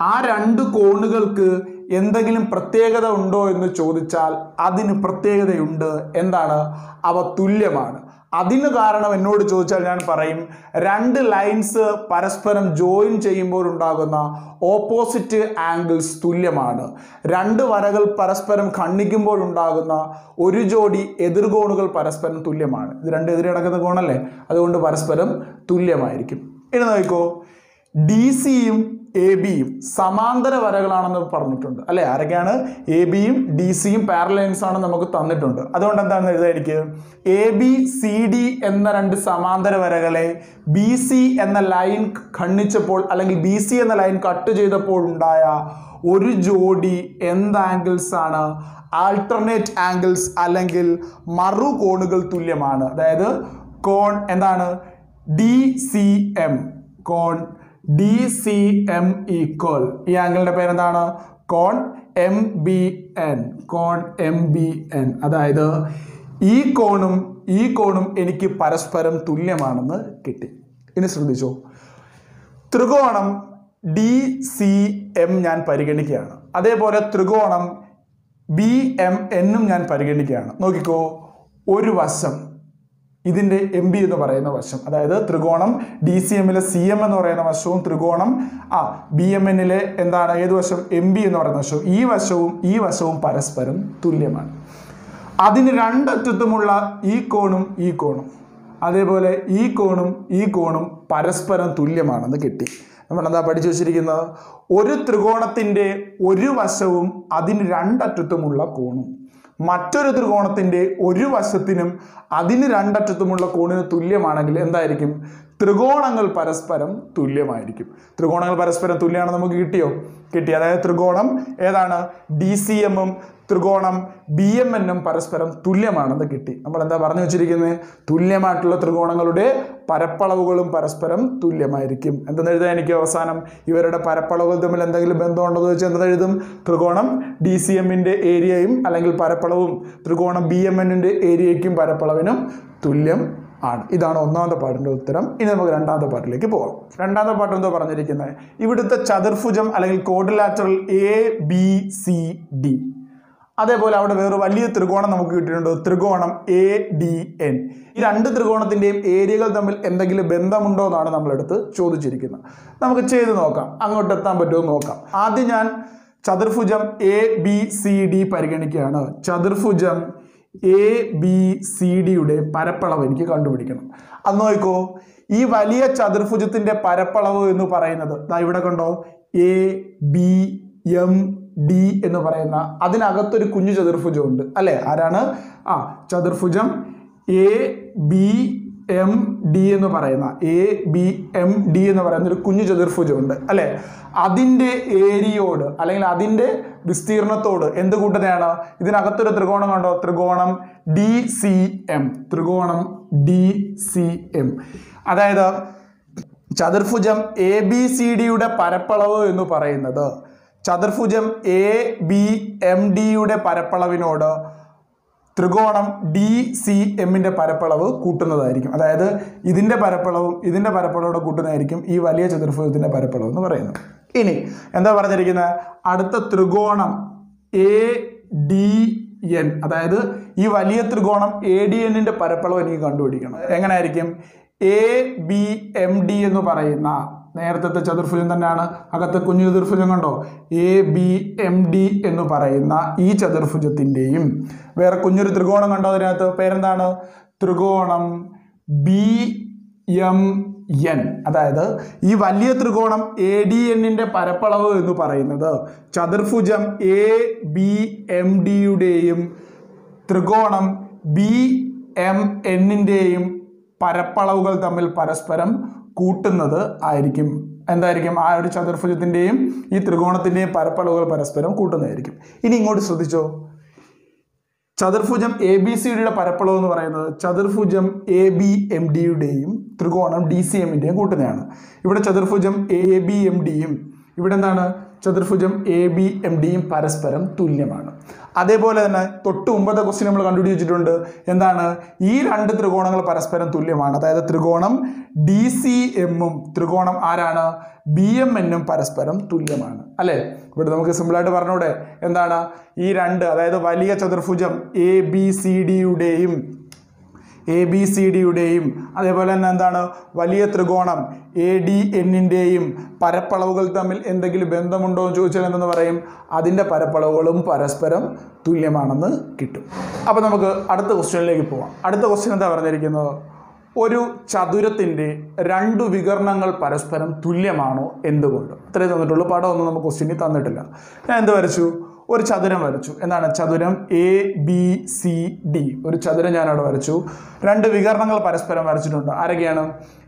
ആ രണ്ട് കോണുകൾക്ക് എന്തെങ്കിലും പ്രത്യേകത ഉണ്ടോ എന്ന് ചോദിച്ചാൽ അതിന് പ്രത്യേകതയുണ്ട്. എന്താണ്? അവ തുല്യമാണ്. അതിന് കാരണം എന്നോട് ചോദിച്ചാൽ ഞാൻ പറയും രണ്ട് ലൈൻസ് പരസ്പരം ജോയിൻ ചെയ്യുമ്പോൾ ഉണ്ടാകുന്ന ഓപ്പോസിറ്റ് ആംഗിൾസ് തുല്യമാണ്. രണ്ട് വരകൾ പരസ്പരം ഖണ്ഡിക്കുമ്പോൾ ഉണ്ടാകുന്ന ഒരു ജോഡി എതിർകോണുകൾ പരസ്പരം തുല്യമാണ്. ഇത് രണ്ട് എതിരെ കോണല്ലേ? അതുകൊണ്ട് പരസ്പരം തുല്യമായിരിക്കും. ഇനി നോക്കോ ഡി സിയും എ ബിയും സമാന്തര വരകളാണെന്ന് പറഞ്ഞിട്ടുണ്ട്. അല്ലെ? ആരൊക്കെയാണ്? എ ബിയും ഡി സിയും പാരലൈൻസ് ആണ് നമുക്ക് തന്നിട്ടുണ്ട്. അതുകൊണ്ട് എന്താണെന്ന് എഴുതാൻ എനിക്ക്? എ ബി സി ഡി എന്ന രണ്ട് സമാന്തര വരകളെ ബി സി എന്ന ലൈൻ ഖണ്ഡിച്ചപ്പോൾ അല്ലെങ്കിൽ ബി സി എന്ന ലൈൻ കട്ട് ചെയ്തപ്പോൾ ഉണ്ടായ ഒരു ജോഡി എന്ത് ആംഗിൾസ് ആണ്? ആൾട്ടർനേറ്റ് ആംഗിൾസ് അല്ലെങ്കിൽ മറു കോണുകൾ തുല്യമാണ്. അതായത് കോൺ എന്താണ്? ഡി സി എം കോൺ ഡി സി എം ഈക്വൽ ഈ ആംഗിളിന്റെ പേരെന്താണ്? കോൺ എം ബി എൻ കോൺ എം ബി എൻ അതായത് ഈ കോണും ഈ കോണും എനിക്ക് പരസ്പരം തുല്യമാണെന്ന് കിട്ടി. ഇനി ശ്രദ്ധിച്ചോ. ത്രികോണം ഡി സി എം ഞാൻ പരിഗണിക്കുകയാണ്. അതേപോലെ ത്രികോണം ബി എം എന്നും ഞാൻ പരിഗണിക്കുകയാണ്. നോക്കിക്കോ. ഒരു വശം ഇതിന്റെ എം ബി എന്ന് പറയുന്ന വശം. അതായത് ത്രികോണം ഡി സി എമ്മിലെ സി എം എന്ന് പറയുന്ന വശവും ത്രികോണം ആ ബി എം എന്നിലെ എന്താണ് ഏത് വശം? എം ബി എന്ന് പറയുന്ന വശവും. ഈ വശവും ഈ വശവും പരസ്പരം തുല്യമാണ്. അതിന് രണ്ടറ്റത്തുമുള്ള ഈ കോണും ഈ കോണും. അതേപോലെ ഈ കോണും ഈ കോണും പരസ്പരം തുല്യമാണെന്ന് കിട്ടി. നമ്മൾ എന്താ പഠിച്ചു വച്ചിരിക്കുന്നത്? ഒരു ത്രികോണത്തിന്റെ ഒരു വശവും അതിന് രണ്ടറ്റത്തുമുള്ള കോണും. മറ്റൊരു ത്രികോണത്തിന്റെ ഒരു വശത്തിനും അതിന് രണ്ടറ്റത്തുമുള്ള കോണിന് തുല്യമാണെങ്കിൽ എന്തായിരിക്കും? ത്രികോണങ്ങൾ പരസ്പരം തുല്യമായിരിക്കും. ത്രികോണങ്ങൾ പരസ്പരം തുല്യമാണ് നമുക്ക് കിട്ടിയോ? കിട്ടി. അതായത് ത്രികോണം ഏതാണ്? ഡി സി എമ്മും ത്രികോണം ബി എം എന്നും പരസ്പരം തുല്യമാണെന്ന് കിട്ടി. നമ്മൾ എന്താ പറഞ്ഞു വെച്ചിരിക്കുന്നത് തുല്യമായിട്ടുള്ള ത്രികോണങ്ങളുടെ പരപ്പളവുകളും പരസ്പരം തുല്യമായിരിക്കും. എന്തെന്ന് എഴുതാൻ എനിക്ക് അവസാനം? ഇവരുടെ പരപ്പളവുകൾ തമ്മിൽ എന്തെങ്കിലും ബന്ധമുണ്ടോ എന്ന് ചോദിച്ചാൽ എഴുതും? ത്രികോണം ഡി സി എമ്മിന്റെ ഏരിയയും അല്ലെങ്കിൽ പരപ്പളവും ത്രികോണം ബി എം എന്നിന്റെ ഏരിയയ്ക്കും പരപ്പളവിനും തുല്യം ആണ്. ഇതാണ് ഒന്നാമത്തെ പാട്ടിന്റെ ഉത്തരം. ഇനി നമുക്ക് രണ്ടാമത്തെ പാട്ടിലേക്ക് പോകാം രണ്ടാമത്തെ പാട്ട് എന്തോ പറഞ്ഞിരിക്കുന്നത്? ഇവിടുത്തെ ചതുർഭുജം അല്ലെങ്കിൽ quadrilateral A B C D അതേപോലെ അവിടെ വേറെ വലിയ ത്രികോണം നമുക്ക് കിട്ടിയിട്ടുണ്ട്. ത്രികോണം എ ഡി എൻ ഈ രണ്ട് ത്രികോണത്തിന്റെയും ഏരിയകൾ തമ്മിൽ എന്തെങ്കിലും ബന്ധമുണ്ടോ എന്നാണ് നമ്മളെടുത്ത് ചോദിച്ചിരിക്കുന്നത്. നമുക്ക് ചെയ്ത് നോക്കാം. അങ്ങോട്ട് എത്താൻ പറ്റുമോ നോക്കാം. ആദ്യം ഞാൻ ചതുർഭുജം എ ബി സി ഡി പരിഗണിക്കുകയാണ്. ചതുർഭുജം എ ബി സി ഡിയുടെ പരപ്പളവ് എനിക്ക് കണ്ടുപിടിക്കണം. അത് നോക്കോ. ഈ വലിയ ചതുർഭുജത്തിന്റെ പരപ്പളവ് എന്ന് പറയുന്നത് ദാ ഇവിടെ കണ്ടോ? എ ബി എം ഡി എന്ന് പറയുന്ന അതിനകത്തൊരു കുഞ്ഞു ചതുർഭുജം ഉണ്ട് അല്ലെ? ആരാണ്? ആ ചതുർഭുജം എ ബി എം ഡി എന്ന് പറയുന്ന എ ബി എം ഡി എന്ന് പറയുന്ന ഒരു കുഞ്ഞു ചതുർഭുജമുണ്ട് അല്ലെ? അതിന്റെ ഏരിയയോട് അല്ലെങ്കിൽ അതിന്റെ വിസ്തീർണത്തോട് എന്ത് കൂട്ടുന്നതാണ്? ഇതിനകത്തൊരു ത്രികോണം കണ്ടോ? ത്രികോണം ഡി സി എം ത്രികോണം ഡി സി എം അതായത് ചതുർഭുജം എ ബി സി ഡിയുടെ പരപ്പളവ് എന്ന് പറയുന്നത്. ചതുർഭുജം എ ബി എം ഡിയുടെ പരപ്പളവിനോട് ത്രികോണം ഡി സി എമ്മിന്റെ പരപ്പളവ് കൂട്ടുന്നതായിരിക്കും. അതായത് ഇതിന്റെ പരപ്പളവും ഇതിന്റെ പരപ്പളവോടെ കൂട്ടുന്നതായിരിക്കും ഈ വലിയ ചതുർഭുജത്തിന്റെ പരപ്പളവ് എന്ന് പറയുന്നത്. ഇനി എന്താ പറഞ്ഞിരിക്കുന്നത് അടുത്ത ത്രികോണം എ ഡി എൻ അതായത് ഈ വലിയ ത്രികോണം എ ഡി എന്നിന്റെ പരപ്പളവ് എനിക്ക് കണ്ടുപിടിക്കണം. എങ്ങനെയായിരിക്കും? എ ബി എം ഡി എന്ന് പറയുന്ന നേരത്തെ ചതുർഭുജം തന്നെയാണ്. അകത്തെ കുഞ്ഞു ചതുർഭുജം കണ്ടോ? എ ബി എം ഡി എന്ന് പറയുന്ന ഈ ചതുർഭുജത്തിന്റെയും വേറെ കുഞ്ഞൊരു ത്രികോണം കണ്ടോ അതിനകത്ത്? പേരെന്താണ്? ത്രികോണം ബി എം എൻ അതായത് ഈ വലിയ ത്രികോണം എ ഡി എന്നിന്റെ പരപ്പളവ് എന്ന് പറയുന്നത് ചതുർഭുജം എ ബി എം ഡിയുടെയും ത്രികോണം ബി എം എന്നിന്റെയും പരപ്പളവുകൾ തമ്മിൽ പരസ്പരം കൂട്ടുന്നത് ആയിരിക്കും. എന്തായിരിക്കും? ആ ഒരു ചതുർഭുജത്തിന്റെയും ഈ ത്രികോണത്തിന്റെയും പരപ്പളവുകൾ പരസ്പരം കൂട്ടുന്നതായിരിക്കും. ഇനി ഇങ്ങോട്ട് ശ്രദ്ധിച്ചോ. ചതുർഭുജം എ ബി സി ഡിയുടെ പരപ്പളവ് എന്ന് പറയുന്നത് ചതുർഭുജം എ ബി എം ഡിയുടെയും ത്രികോണം ഡി സി എമ്മിന്റെയും കൂട്ടുന്നതാണ്. ഇവിടെ ചതുർഭുജം എ ബി എം ഡിയും ഇവിടെ എന്താണ്? ചതുർഭുജം എ ബി എം ഡിയും പരസ്പരം തുല്യമാണ്. അതേപോലെ തന്നെ തൊട്ട് മുമ്പത്തെ ക്വസ്റ്റ്യൻ നമ്മൾ കണ്ടുപിടിച്ചിട്ടുണ്ട്. എന്താണ്? ഈ രണ്ട് ത്രികോണങ്ങൾ പരസ്പരം തുല്യമാണ്. അതായത് ത്രികോണം ഡി സി എമ്മും ത്രികോണം ആരാണ്? ബി എം എന്നും പരസ്പരം തുല്യമാണ്. അല്ലേ? ഇവിടെ നമുക്ക് സിമ്പിളായിട്ട് പറഞ്ഞൂടെ. എന്താണ്? ഈ രണ്ട് അതായത് വലിയ ചതുർഭുജം എ ബി സി ഡിയുടെയും എ ബി സി ഡിയുടെയും അതേപോലെ തന്നെ എന്താണ്? വലിയ ത്രികോണം എ ഡി എന്നിന്റെയും പരപ്പളവുകൾ തമ്മിൽ എന്തെങ്കിലും ബന്ധമുണ്ടോ എന്ന് ചോദിച്ചാൽ എന്തെന്ന് പറയും? അതിന്റെ പരപ്പളവുകളും പരസ്പരം തുല്യമാണെന്ന് കിട്ടും. അപ്പോൾ നമുക്ക് അടുത്ത ക്വസ്റ്റ്യനിലേക്ക് പോവാം. അടുത്ത ക്വസ്റ്റ്യൻ എന്താ പറഞ്ഞിരിക്കുന്നത്? ഒരു ചതുരത്തിന്റെ രണ്ടു വികരണങ്ങൾ പരസ്പരം തുല്യമാണോ എന്തുകൊണ്ട്? അത്രേ തന്നിട്ടുള്ളൂ. പടമൊന്നും നമുക്ക് ക്വസ്റ്റ്യനിൽ തന്നിട്ടില്ല. ഞാൻ എന്ത് വരച്ചു? ഒരു ചതുരം വരച്ചു. എന്താണ് ചതുരം? എ ബി സി ഡി ഒരു ചതുരം ഞാൻ അവിടെ വരച്ചു. രണ്ട് വികരണങ്ങൾ പരസ്പരം വരച്ചിട്ടുണ്ട്. ആരൊക്കെയാണ്?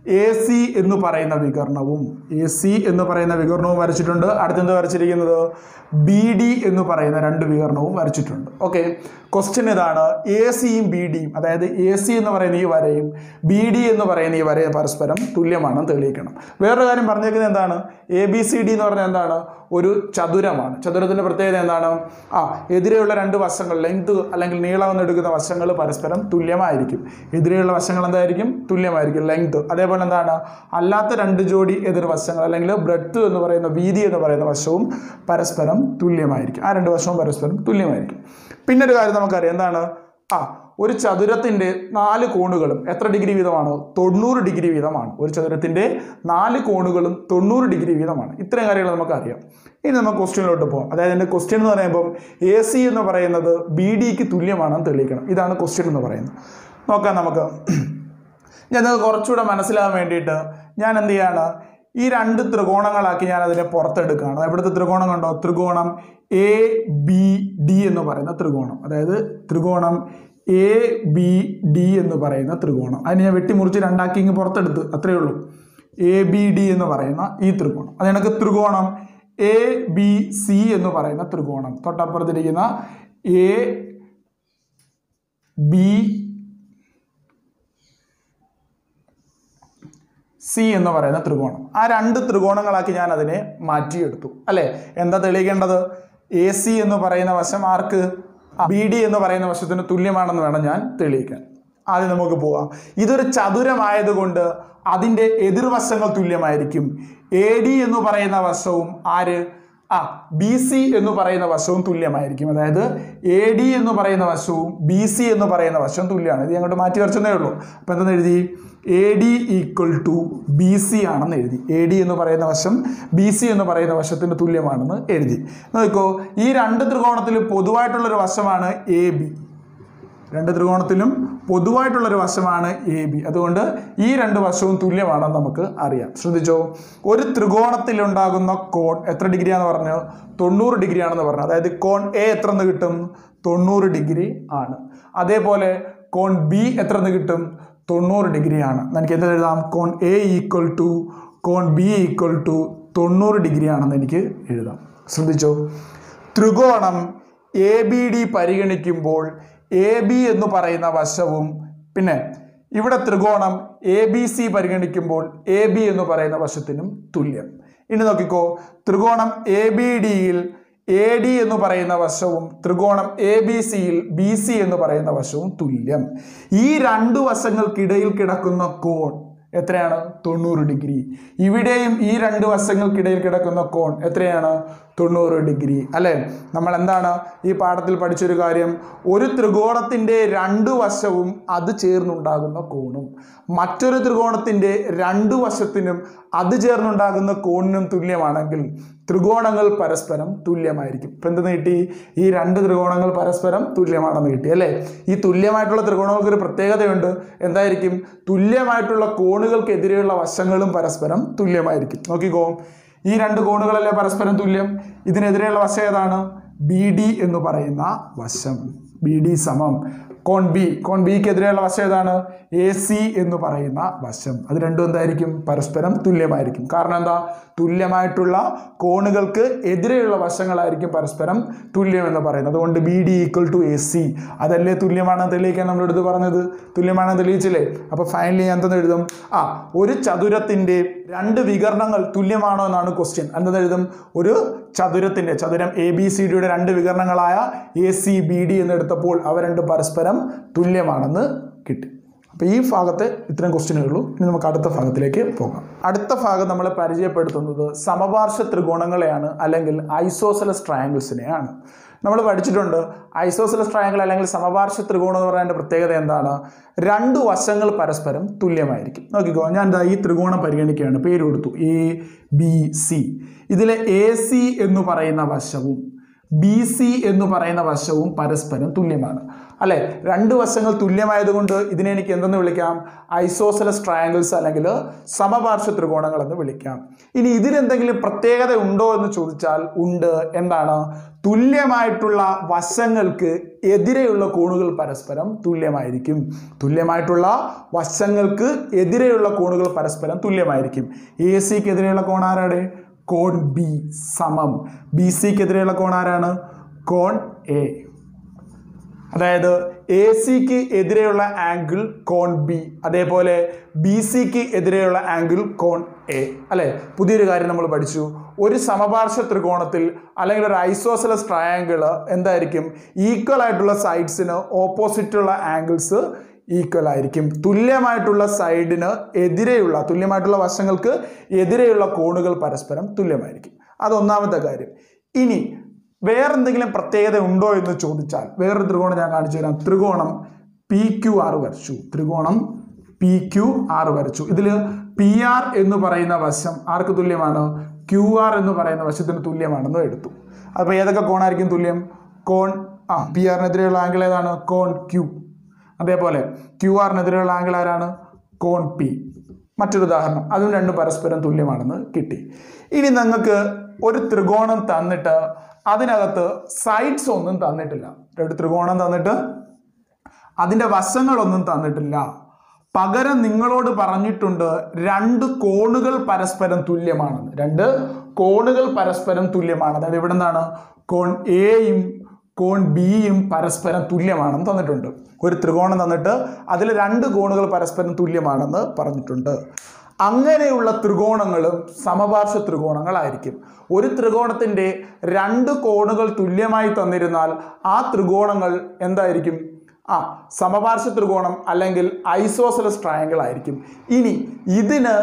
എ സി എന്ന് പറയുന്ന വികരണവും എ സി എന്ന് പറയുന്ന വികരണവും വരച്ചിട്ടുണ്ട്. അടുത്തെന്ത് വരച്ചിരിക്കുന്നത്? ബി ഡി എന്ന് പറയുന്ന രണ്ട് വികരണവും വരച്ചിട്ടുണ്ട്. ഓക്കെ ക്വസ്റ്റ്യൻ ഇതാണ്. എ സിയും ബി ഡിയും അതായത് എ സി എന്ന് പറയുന്ന ഈ വരയും ബി ഡി എന്ന് പറയുന്ന ഈ വരയും പരസ്പരം തുല്യമാണെന്ന് തെളിയിക്കണം. വേറൊരു കാര്യം പറഞ്ഞേക്കുന്നത് എന്താണ്? എ ബി സി ഡി എന്ന് പറഞ്ഞാൽ എന്താണ്? ഒരു ചതുരമാണ്. ചതുരത്തിന്റെ പ്രത്യേകത എന്താണ്? ആ എതിരെയുള്ള രണ്ട് വശങ്ങൾ ലെങ്ത് അല്ലെങ്കിൽ നീളം എന്നെടുക്കുന്ന വശങ്ങൾ പരസ്പരം തുല്യമായിരിക്കും. എതിരെയുള്ള വശങ്ങൾ എന്തായിരിക്കും? തുല്യമായിരിക്കും. ലെങ്ത് അതേപോലെ എന്താണ്? അല്ലാത്ത രണ്ട് ജോഡി എതിർവശങ്ങൾ അല്ലെങ്കിൽ ബ്രെഡ്ത്ത് എന്ന് പറയുന്ന വീതി എന്ന് പറയുന്ന വശവും പരസ്പരം തുല്യമായിരിക്കും. ആ രണ്ട് വശവും പരസ്പരം തുല്യമായിരിക്കും. പിന്നെ ഒരു കാര്യം നമുക്കറിയാം. എന്താണ്? ആ ഒരു ചതുരത്തിന്റെ നാല് കോണുകളും എത്ര ഡിഗ്രി വീതമാണ്? തൊണ്ണൂറ് ഡിഗ്രി വീതമാണ്. ഒരു ചതുരത്തിന്റെ നാല് കോണുകളും തൊണ്ണൂറ് ഡിഗ്രി വീതമാണ്. ഇത്രയും കാര്യങ്ങൾ നമുക്കറിയാം. ഇനി നമുക്ക് ക്വസ്റ്റ്യനിലോട്ട് പോകാം അതായത് എന്റെ ക്വസ്റ്റ്യൻ എന്ന് പറയുമ്പോൾ എ സി എന്ന് പറയുന്നത് ബി ഡിക്ക് തുല്യമാണെന്ന് തെളിയിക്കണം. ഇതാണ് ക്വസ്റ്റ്യൻ എന്ന് പറയുന്നത്. നോക്കാം നമുക്ക്. ഞാൻ അത് കുറച്ചുകൂടെ മനസ്സിലാകാൻ വേണ്ടിയിട്ട് ഞാൻ എന്ത് ചെയ്യാണ് ഈ രണ്ട് ത്രികോണങ്ങളാക്കി ഞാൻ അതിനെ പുറത്തെടുക്കുകയാണ്. ഇവിടുത്തെ ത്രികോണം കണ്ടോ? ത്രികോണം എ ബി ഡി എന്ന് പറയുന്ന ത്രികോണം. അതായത് ത്രികോണം എ ബി ഡി എന്ന് പറയുന്ന ത്രികോണം. അതിന് ഞാൻ വെട്ടിമുറിച്ച് രണ്ടാക്കി ഇങ്ങ് പുറത്തെടുത്ത് അത്രയേ ഉള്ളൂ. എ ബി ഡി എന്ന് പറയുന്ന ഈ ത്രികോണം. അത് കണക്ക് ത്രികോണം എ ബി സി എന്ന് പറയുന്ന ത്രികോണം. തൊട്ടപ്പുറത്തിരിക്കുന്ന എ ബി സി എന്ന് പറയുന്ന ത്രികോണം. ആ രണ്ട് ത്രികോണങ്ങളാക്കി ഞാൻ അതിനെ മാറ്റിയെടുത്തു. അല്ലേ? എന്താ തെളിയിക്കേണ്ടത്? എ സി എന്ന് പറയുന്ന വശം ആർക്ക്? ബി ഡി എന്ന് പറയുന്ന വശത്തിന് തുല്യമാണെന്ന് വേണം ഞാൻ തെളിയിക്കാൻ. ആദ്യം നമുക്ക് പോവാം. ഇതൊരു ചതുരമായതുകൊണ്ട് അതിന്റെ എതിർവശങ്ങൾ തുല്യമായിരിക്കും. എ ഡി എന്ന് പറയുന്ന വശവും ആര്? ആ ബി സി എന്ന് പറയുന്ന വശവും തുല്യമായിരിക്കും. അതായത് എ ഡി എന്ന് പറയുന്ന വശവും ബി സി എന്ന് പറയുന്ന വശവും തുല്യമാണ്. ഇത് അങ്ങോട്ട് മാറ്റി വരച്ചതേ ഉള്ളൂ. അപ്പം എന്താണ് എഴുതി? A D equal to B C ആണെന്ന് എഴുതി. എ ഡി എന്ന് പറയുന്ന വശം ബി സി എന്ന് പറയുന്ന വശത്തിന് തുല്യമാണെന്ന് എഴുതി. നോക്കോ ഈ രണ്ട് ത്രികോണത്തിൽ പൊതുവായിട്ടുള്ളൊരു വശമാണ് എ ബി രണ്ട് ത്രികോണത്തിലും പൊതുവായിട്ടുള്ളൊരു വശമാണ് എ ബി അതുകൊണ്ട് ഈ രണ്ട് വശവും തുല്യമാണെന്ന് നമുക്ക് അറിയാം. ശ്രദ്ധിച്ചോ? ഒരു ത്രികോണത്തിലുണ്ടാകുന്ന കോൺ എത്ര ഡിഗ്രിയാണെന്ന് പറഞ്ഞു? തൊണ്ണൂറ് ഡിഗ്രി ആണെന്ന് പറഞ്ഞു. അതായത് കോൺ എ എത്ര എന്ന് കിട്ടും? തൊണ്ണൂറ് ഡിഗ്രി ആണ്. അതേപോലെ കോൺ ബി എത്ര എന്ന് കിട്ടും? തൊണ്ണൂറ് ഡിഗ്രി ആണ്. എനിക്ക് എന്താ എഴുതാം? കോൺ എ ഈക്വൽ ടു കോൺ ബി ഈക്വൽ ടു തൊണ്ണൂറ് ഡിഗ്രി ആണെന്ന് എനിക്ക് എഴുതാം. ശ്രദ്ധിച്ചോ? ത്രികോണം എ ബി ഡി പരിഗണിക്കുമ്പോൾ എ ബി എന്ന് പറയുന്ന വശവും പിന്നെ ഇവിടെ ത്രികോണം എ ബി സി പരിഗണിക്കുമ്പോൾ എ ബി എന്ന് പറയുന്ന വശത്തിനും തുല്യം. ഇനി നോക്കിക്കോ ത്രികോണം എ ബി ഡിയിൽ എ ഡി എന്ന് പറയുന്ന വശവും ത്രികോണം എ ബി സിയിൽ ബി സി എന്ന് പറയുന്ന വശവും തുല്യം. ഈ രണ്ട് വശങ്ങൾക്കിടയിൽ കിടക്കുന്ന കോൺ എത്രയാണ്? തൊണ്ണൂറ് ഡിഗ്രി. ഇവിടെയും ഈ രണ്ട് വശങ്ങൾക്കിടയിൽ കിടക്കുന്ന കോൺ എത്രയാണ്? തൊണ്ണൂറ് ഡിഗ്രി. അല്ലേ? നമ്മൾ എന്താണ് ഈ പാഠത്തിൽ പഠിച്ചൊരു കാര്യം? ഒരു ത്രികോണത്തിന്റെ രണ്ട് വശവും അത് ചേർന്നുണ്ടാകുന്ന കോണും. മറ്റൊരു ത്രികോണത്തിന്റെ രണ്ട് വശത്തിനും അത് ചേർന്നുണ്ടാകുന്ന കോണിനും തുല്യമാണെങ്കിൽ ത്രികോണങ്ങൾ പരസ്പരം തുല്യമായിരിക്കും. ഇപ്പം എന്ത് നീട്ടി ഈ രണ്ട് ത്രികോണങ്ങൾ പരസ്പരം തുല്യമാണെന്ന് കിട്ടി അല്ലേ? ഈ തുല്യമായിട്ടുള്ള ത്രികോണങ്ങൾക്ക് ഒരു പ്രത്യേകതയുണ്ട്. എന്തായിരിക്കും? തുല്യമായിട്ടുള്ള കോണുകൾക്കെതിരെയുള്ള വശങ്ങളും പരസ്പരം തുല്യമായിരിക്കും. നോക്കിക്കോ. ഈ രണ്ട് കോണുകളല്ലേ പരസ്പരം തുല്യം? ഇതിനെതിരെയുള്ള വശം ഏതാണ്? ബി ഡി എന്ന് പറയുന്ന വശം. ബി ഡി സമം. കോൺ ബി. കോൺ ബിക്ക് എതിരെയുള്ള വശം ഏതാണ്? എ സി എന്ന് പറയുന്ന വശം. അത് രണ്ടും എന്തായിരിക്കും? പരസ്പരം തുല്യമായിരിക്കും. കാരണം എന്താ? തുല്യമായിട്ടുള്ള കോണുകൾക്ക് എതിരെയുള്ള വശങ്ങളായിരിക്കും പരസ്പരം തുല്യം എന്ന് പറയുന്നത്. അതുകൊണ്ട് B D equal to A C. അതല്ലേ തുല്യമാണെന്ന് തെളിയിക്കാൻ നമ്മൾ എടുത്ത് പറഞ്ഞത്? തുല്യമാണെന്ന് തെളിയിച്ചില്ലേ? അപ്പോൾ ഫൈനലി ഞാൻ എന്തെന്ന് എഴുതും? ആ ഒരു ചതുരത്തിന്റെ രണ്ട് വികരണങ്ങൾ തുല്യമാണോ എന്നാണ് ക്വസ്റ്റ്യൻ എന്തെന്ന് എഴുതും? ഒരു ചതുരത്തിന്റെ ചതുരം എ ബി സി ഡിയുടെ രണ്ട് വികരണങ്ങളായ എ സി ബി ഡി എന്നെടുത്തപ്പോൾ അവ രണ്ട് പരസ്പരം തുല്യമാണെന്ന് കിട്ടി. അപ്പോൾ ഈ ഭാഗത്ത് ഇത്രയും ക്വസ്റ്റ്യനേ ഉള്ളൂ. ഇനി നമുക്ക് അടുത്ത ഭാഗത്തിലേക്ക് പോകാം. അടുത്ത ഭാഗം നമ്മളെ പരിചയപ്പെടുത്തുന്നത് സമപാർശ്വ ത്രികോണങ്ങളെയാണ് അല്ലെങ്കിൽ ഐസോസലസ് ട്രയാങ്കിൾസിനെയാണ് നമ്മൾ പഠിച്ചിട്ടുണ്ട്. ഐസോസിലസ് ട്രയാങ്കിൾ അല്ലെങ്കിൽ സമപാർശ്വ ത്രികോണം എന്ന് പറയുന്നതിന്റെ പ്രത്യേകത എന്താണ്? രണ്ട് വശങ്ങൾ പരസ്പരം തുല്യമായിരിക്കും. നോക്കിക്കോ ഞാൻ ഈ ത്രികോണം പരിഗണിക്കുകയാണ്. പേര് കൊടുത്തു. എ ബി സി ഇതിലെ എ സി എന്ന് പറയുന്ന വശവും ബി സി എന്ന് പറയുന്ന വശവും പരസ്പരം തുല്യമാണ്. അല്ലെ? രണ്ട് വശങ്ങൾ തുല്യമായതുകൊണ്ട് ഇതിനെ എനിക്ക് എന്തെന്ന് വിളിക്കാം? ഐസോസലസ് ട്രയാങ്കിൾസ് അല്ലെങ്കിൽ സമപാർശ്വ ത്രികോണങ്ങൾ എന്ന് വിളിക്കാം. ഇനി ഇതിലെന്തെങ്കിലും പ്രത്യേകത ഉണ്ടോ എന്ന് ചോദിച്ചാൽ ഉണ്ട്. എന്താണ്? തുല്യമായിട്ടുള്ള വശങ്ങൾക്ക് എതിരെയുള്ള കോണുകൾ പരസ്പരം തുല്യമായിരിക്കും. തുല്യമായിട്ടുള്ള വശങ്ങൾക്ക് എതിരെയുള്ള കോണുകൾ പരസ്പരം തുല്യമായിരിക്കും. എ സിക്ക് എതിരെയുള്ള കോൺ ആരാണ്? കോൺ ബി സമം. ബി സിക്ക് എതിരെയുള്ള കോൺ ആരാണ്? കോൺ എ അതായത് എ സിക്ക് എതിരെയുള്ള ആംഗിൾ കോൺ ബി അതേപോലെ ബി സിക്ക് എതിരെയുള്ള ആംഗിൾ കോൺ എ അല്ലേ? പുതിയൊരു കാര്യം നമ്മൾ പഠിച്ചു. ഒരു സമപാർശ്വ ത്രികോണത്തിൽ അല്ലെങ്കിൽ ഒരു ഐസോസലസ് ട്രയാങ്കിൾ എന്തായിരിക്കും? ഈക്വൽ ആയിട്ടുള്ള സൈഡ്സിന് ഓപ്പോസിറ്റുള്ള ആംഗിൾസ് ഈക്വൽ ആയിരിക്കും. തുല്യമായിട്ടുള്ള സൈഡിന് എതിരെയുള്ള തുല്യമായിട്ടുള്ള വശങ്ങൾക്ക് എതിരെയുള്ള കോണുകൾ പരസ്പരം തുല്യമായിരിക്കും. അതൊന്നാമത്തെ കാര്യം. ഇനി വേറെന്തെങ്കിലും പ്രത്യേകത ഉണ്ടോ എന്ന് ചോദിച്ചാൽ വേറൊരു ത്രികോണം ഞാൻ കാണിച്ചു തരാം. ത്രികോണം പി ക്യു ആർ വരച്ചു. ത്രികോണം പി ക്യു ആർ വരച്ചു. ഇതിൽ പി ആർ എന്ന് പറയുന്ന വശം ആർക്ക് തുല്യമാണ്? ക്യു ആർ എന്ന് പറയുന്ന വശത്തിന് തുല്യമാണെന്ന് എടുത്തു. അപ്പോൾ ഏതൊക്കെ കോണായിരിക്കും തുല്യം? കോൺ ആ പി ആറിനെതിരെയുള്ള ആംഗിൾ ഏതാണ്? കോൺ ക്യു അതേപോലെ ക്യു ആറിനെതിരെയുള്ള ആംഗിൾ ആരാണ്? കോൺ പി മറ്റൊരു ഉദാഹരണം. അതും രണ്ടും പരസ്പരം തുല്യമാണെന്ന് കിട്ടി. ഇനി നിങ്ങൾക്ക് ഒരു ത്രികോണം തന്നിട്ട് അതിനകത്ത് സൈഡ്സ് ഒന്നും തന്നിട്ടില്ല. രണ്ട് ത്രികോണം തന്നിട്ട് അതിന്റെ വശങ്ങളൊന്നും തന്നിട്ടില്ല. പകരം നിങ്ങളോട് പറഞ്ഞിട്ടുണ്ട് രണ്ട് കോണുകൾ പരസ്പരം തുല്യമാണെന്ന്. രണ്ട് കോണുകൾ പരസ്പരം തുല്യമാണ്. അതായത് ഇവിടെ നിന്നാണ് കോൺ എയും കോൺ ബിയും പരസ്പരം തുല്യമാണെന്ന് തന്നിട്ടുണ്ട്. ഒരു ത്രികോണം തന്നിട്ട് അതിൽ രണ്ട് കോണുകൾ പരസ്പരം തുല്യമാണെന്ന് പറഞ്ഞിട്ടുണ്ട്. അങ്ങനെയുള്ള ത്രികോണങ്ങളും സമപാർശ്വ ത്രികോണങ്ങളായിരിക്കും. ഒരു ത്രികോണത്തിന്റെ രണ്ട് കോണുകൾ തുല്യമായി തന്നിരുന്നാൽ ആ ത്രികോണങ്ങൾ എന്തായിരിക്കും? ആ സമപാർശ്വ ത്രികോണം അല്ലെങ്കിൽ ഐസോസലസ് ട്രയാങ്കിൾ ആയിരിക്കും. ഇനി ഇതിന്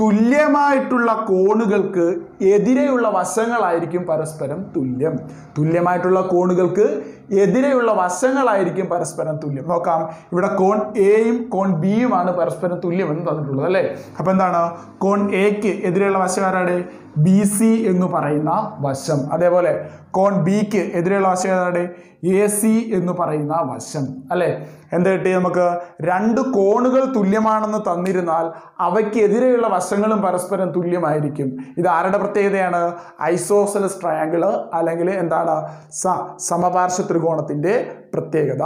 തുല്യമായിട്ടുള്ള കോണുകൾക്ക് എതിരെയുള്ള വശങ്ങളായിരിക്കും പരസ്പരം തുല്യം. തുല്യമായിട്ടുള്ള കോണുകൾക്ക് എതിരെയുള്ള വശങ്ങളായിരിക്കും പരസ്പരം തുല്യം. നോക്കാം. ഇവിടെ കോൺ എയും കോൺ ബിയുമാണ് പരസ്പരം തുല്യം എന്ന് തന്നിട്ടുള്ളത് അല്ലേ? അപ്പോൾ എന്താണ്? കോൺ എക്ക് എതിരെയുള്ള വശം ആരാണ്? ബി സി എന്ന് പറയുന്ന വശം. അതേപോലെ കോൺ ബിക്ക് എതിരെയുള്ള വശം ഏതാണ് എ സി എന്ന് പറയുന്ന വശം. അല്ലേ? എന്ത് കിട്ടി നമുക്ക്? രണ്ട് കോണുകൾ തുല്യമാണെന്ന് തന്നിരുന്നാൽ അവയ്ക്കെതിരെയുള്ള വശങ്ങളും പരസ്പരം തുല്യമായിരിക്കും. ഇത് ആരുടെ പ്രത്യേകതയാണ്? ഐസോസലസ് ട്രയാങ്കിൾ അല്ലെങ്കിൽ എന്താണ്? സ സമപാർശ്വ ത്രികോണത്തിന്റെ പ്രത്യേകത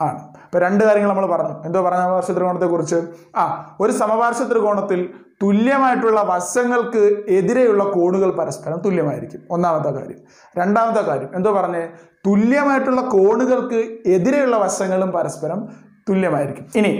ആണ്. അപ്പോൾ രണ്ട് കാര്യങ്ങൾ നമ്മൾ പറഞ്ഞു. എന്തോ പറഞ്ഞ സമപാർശ്വ ത്രികോണത്തെക്കുറിച്ച്? ആ ഒരു സമപാർശ്വ ത്രികോണത്തിൽ തുല്യമായിട്ടുള്ള വശങ്ങൾക്ക് എതിരെയുള്ള കോണുകൾ പരസ്പരം തുല്യമായിരിക്കും. ഒന്നാമത്തെ കാര്യം. രണ്ടാമത്തെ കാര്യം. എന്തോ പറഞ്ഞേ? തുല്യമായിട്ടുള്ള കോണുകൾക്ക് എതിരെയുള്ള വശങ്ങളും പരസ്പരം തുല്യമായിരിക്കും. ഇനി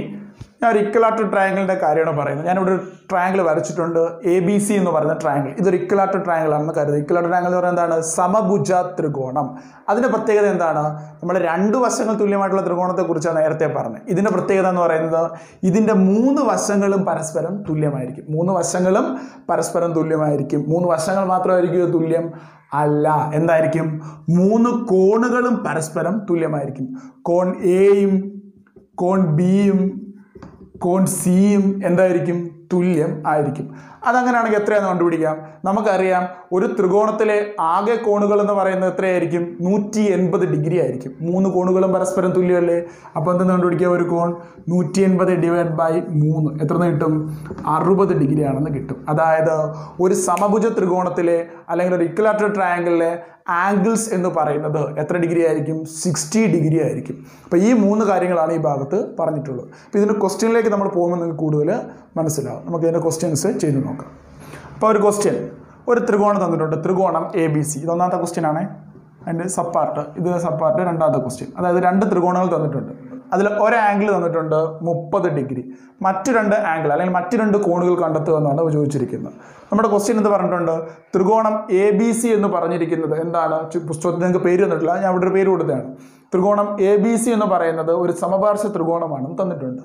ഞാൻ ഒരു ഇക്കലാട്ട് ട്രയാങ്കിളിന്റെ കാര്യമാണ് പറയുന്നത്. ഞാനിവിടെ ഒരു ട്രയാങ്കിൾ വരച്ചിട്ടുണ്ട്. എ ബി സി എന്ന് പറയുന്ന ട്രയാങ്കിൾ ഇതൊരു ഇക്കലാട്ട് ട്രയാങ്കിൾ ആണെന്ന് കരുതുക. ഇക്കലാട്ട് ട്രയാങ്കിൾ എന്ന് പറയുന്നത് എന്താണ്? സമഭുജ ത്രികോണം. അതിന്റെ പ്രത്യേകത എന്താണ്? നമ്മൾ രണ്ട് വശങ്ങൾ തുല്യമായിട്ടുള്ള ത്രികോണത്തെക്കുറിച്ചാണ് നേരത്തെ പറഞ്ഞത്. ഇതിന്റെ പ്രത്യേകത എന്ന് പറയുന്നത് ഇതിന്റെ മൂന്ന് വശങ്ങളും പരസ്പരം തുല്യമായിരിക്കും. മൂന്ന് വശങ്ങളും പരസ്പരം തുല്യമായിരിക്കും. മൂന്ന് വശങ്ങൾ മാത്രമായിരിക്കും തുല്യം അല്ല. എന്തായിരിക്കും? മൂന്ന് കോണുകളും പരസ്പരം തുല്യമായിരിക്കും. കോൺ എയും കോൺ ബിയും കോൺ സിയും എന്തായിരിക്കും? തുല്യം ആയിരിക്കും. അതങ്ങനെയാണെങ്കിൽ എത്രയാണെന്ന് കണ്ടുപിടിക്കാം. നമുക്കറിയാം ഒരു ത്രികോണത്തിലെ ആകെ കോണുകൾ എന്ന് പറയുന്നത് എത്രയായിരിക്കും? നൂറ്റി എൺപത് ഡിഗ്രി ആയിരിക്കും. മൂന്ന് കോണുകളും പരസ്പരം തുല്യമല്ലേ? അപ്പോൾ എന്തെന്ന് കണ്ടുപിടിക്കുക ഒരു കോൺ? നൂറ്റി എൺപത് ഡിവൈഡ് ബൈ മൂന്ന്. എത്ര കിട്ടും? അറുപത് ഡിഗ്രി ആണെന്ന് കിട്ടും. അതായത് ഒരു സമഭുജ ത്രികോണത്തിലെ അല്ലെങ്കിൽ ഒരു ഇക്വലാറ്റർ ട്രയാങ്കിളിലെ ആംഗിൾസ് എന്ന് പറയുന്നത് എത്ര ഡിഗ്രി ആയിരിക്കും? സിക്സ്റ്റി ഡിഗ്രി ആയിരിക്കും. അപ്പോൾ ഈ മൂന്ന് കാര്യങ്ങളാണ് ഈ ഭാഗത്ത് പറഞ്ഞിട്ടുള്ളത്. അപ്പോൾ ഇതിന്റെ ക്വസ്റ്റ്യനിലേക്ക് നമ്മൾ പോകുമ്പോൾ നിങ്ങൾക്ക് കൂടുതൽ മനസ്സിലാവും. നമുക്ക് ഇതിന്റെ ക്വസ്റ്റ്യൻസ് ചെയ്തു നോക്കാം. അപ്പോൾ ഒരു ക്വസ്റ്റ്യൻ ഒരു ത്രികോണം തന്നിട്ടുണ്ട്. ത്രികോണം എ ബി സി ഇത് ഒന്നാമത്തെ ക്വസ്റ്റ്യൻ ആണ്. അതിന്റെ സപ്പാർട്ട് ഇത് സപ്പാർട്ട് രണ്ടാമത്തെ ക്വസ്റ്റ്യൻ അതായത് രണ്ട് ത്രികോണങ്ങൾ തന്നിട്ടുണ്ട്. അതിൽ ഒരു ആംഗിൾ തന്നിട്ടുണ്ട് മുപ്പത് ഡിഗ്രി മറ്റു രണ്ട് ആംഗിൾ അല്ലെങ്കിൽ മറ്റു രണ്ട് കോണുകൾ കണ്ടെത്തുക എന്നാണ് ചോദിച്ചിരിക്കുന്നത്. നമ്മുടെ ക്വസ്റ്റ്യൻ എന്ത് പറഞ്ഞിട്ടുണ്ട്? ത്രികോണം എ ബി സി എന്ന് പറഞ്ഞിരിക്കുന്നത് എന്താണ്? പുസ്തകത്തിൽ നിങ്ങൾക്ക് പേര് തന്നിട്ടില്ല ഞാൻ അവിടെ ഒരു പേര് കൊടുത്തതാണ്. ത്രികോണം എ ബി സി എന്ന് പറയുന്നത് ഒരു സമപാർശ്വ ത്രികോണമാണെന്ന് തന്നിട്ടുണ്ട്.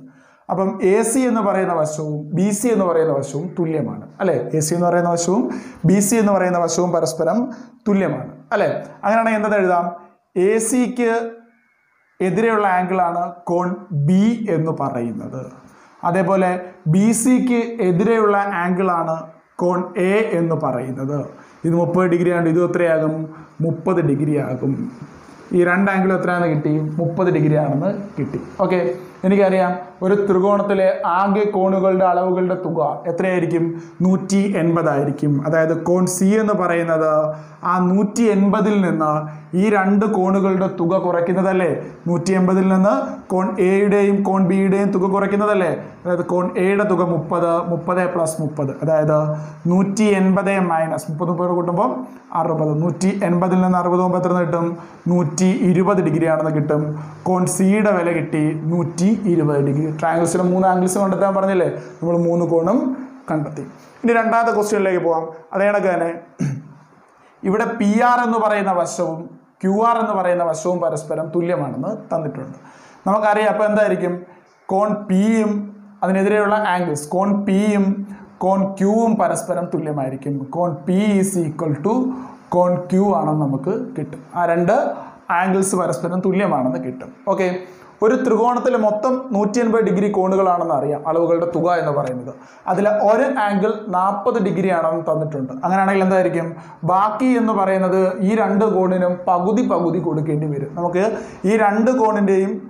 അപ്പം എ സി എന്ന് പറയുന്ന വശവും ബി സി എന്ന് പറയുന്ന വശവും തുല്യമാണ്. അല്ലേ? എ സി എന്ന് പറയുന്ന വശവും ബി സി എന്ന് പറയുന്ന വശവും പരസ്പരം തുല്യമാണ്. അല്ലേ? അങ്ങനെയാണെങ്കിൽ എന്തത് എഴുതാം? എ സിക്ക് എതിരെയുള്ള ആംഗിളാണ് കോൺ ബി എന്ന് പറയുന്നത്. അതേപോലെ ബി സിക്ക് എതിരെയുള്ള ആംഗിളാണ് കോൺ എ എന്ന് പറയുന്നത്. ഇത് മുപ്പത് ഡിഗ്രി ആണ് ഇത് എത്രയാകും? മുപ്പത് ഡിഗ്രി ആകും. ഈ രണ്ട് ആംഗിളും എത്രയാണെന്ന് കിട്ടി? മുപ്പത് ഡിഗ്രി ആണെന്ന് കിട്ടി. ഓക്കെ എനിക്കറിയാം ഒരു ത്രികോണത്തിലെ ആകെ കോണുകളുടെ അളവുകളുടെ തുക എത്രയായിരിക്കും? നൂറ്റി എൺപതായിരിക്കും. അതായത് കോൺ സി എന്ന് പറയുന്നത് ആ നൂറ്റി എൺപതിൽ നിന്ന് ഈ രണ്ട് കോണുകളുടെ തുക കുറയ്ക്കുന്നതല്ലേ? നൂറ്റി എൺപതിൽ നിന്ന് കോൺ എയുടെയും കോൺ ബിയുടെയും തുക കുറയ്ക്കുന്നതല്ലേ? അതായത് കോൺ എയുടെ തുക മുപ്പത് മുപ്പത് പ്ലസ് മുപ്പത്. അതായത് നൂറ്റി എൺപത് മൈനസ് മുപ്പത് മുപ്പത് കൂട്ടുമ്പോൾ അറുപത്. നൂറ്റി എൺപതിൽ നിന്ന് അറുപത് മുമ്പ് എത്ര കിട്ടും? നൂറ്റി ഇരുപത് ഡിഗ്രി ആണെന്ന് കിട്ടും. കോൺ സിയുടെ വില കിട്ടി നൂറ്റി ഇരുപത് ഡിഗ്രി. ട്രയാങ്കിൾസിലെ മൂന്ന് ആംഗിൾസ് കണ്ടെത്താൻ പറഞ്ഞില്ലേ? നമ്മൾ മൂന്ന് കോണും കണ്ടെത്തി. ഇനി രണ്ടാമത്തെ ക്വസ്റ്റ്യനിലേക്ക് പോവാം. അതേ കണക്ക് തന്നെ. ഇവിടെ പി ആർ എന്ന് പറയുന്ന വശവും ക്യു ആർ എന്ന് പറയുന്ന വശവും പരസ്പരം തുല്യമാണെന്ന് തന്നിട്ടുണ്ട്. നമുക്കറിയാം അപ്പോൾ എന്തായിരിക്കും? കോൺ പിയും അതിനെതിരെയുള്ള ആംഗിൾസ് കോൺ പിയും കോൺ ക്യൂവും പരസ്പരം തുല്യമായിരിക്കും. കോൺ പി ഈസ് ഈക്വൽ ടു കോൺ ക്യൂ ആണെന്ന് നമുക്ക് കിട്ടും. ആ രണ്ട് ആംഗിൾസ് പരസ്പരം തുല്യമാണെന്ന് കിട്ടും. ഓക്കെ ഒരു ത്രികോണത്തിൽ മൊത്തം നൂറ്റി എൺപത് ഡിഗ്രി കോണുകളാണെന്ന് അറിയാം അളവുകളുടെ തുക എന്ന് പറയുന്നത്. അതിൽ ഒരു ആംഗിൾ നാൽപ്പത് ഡിഗ്രി ആണെന്ന് തന്നിട്ടുണ്ട്. അങ്ങനെയാണെങ്കിൽ എന്തായിരിക്കും? ബാക്കി എന്ന് പറയുന്നത് ഈ രണ്ട് കോണിനും പകുതി പകുതി കൊടുക്കേണ്ടി വരും. നമുക്ക് ഈ രണ്ട് കോണിന്റെയും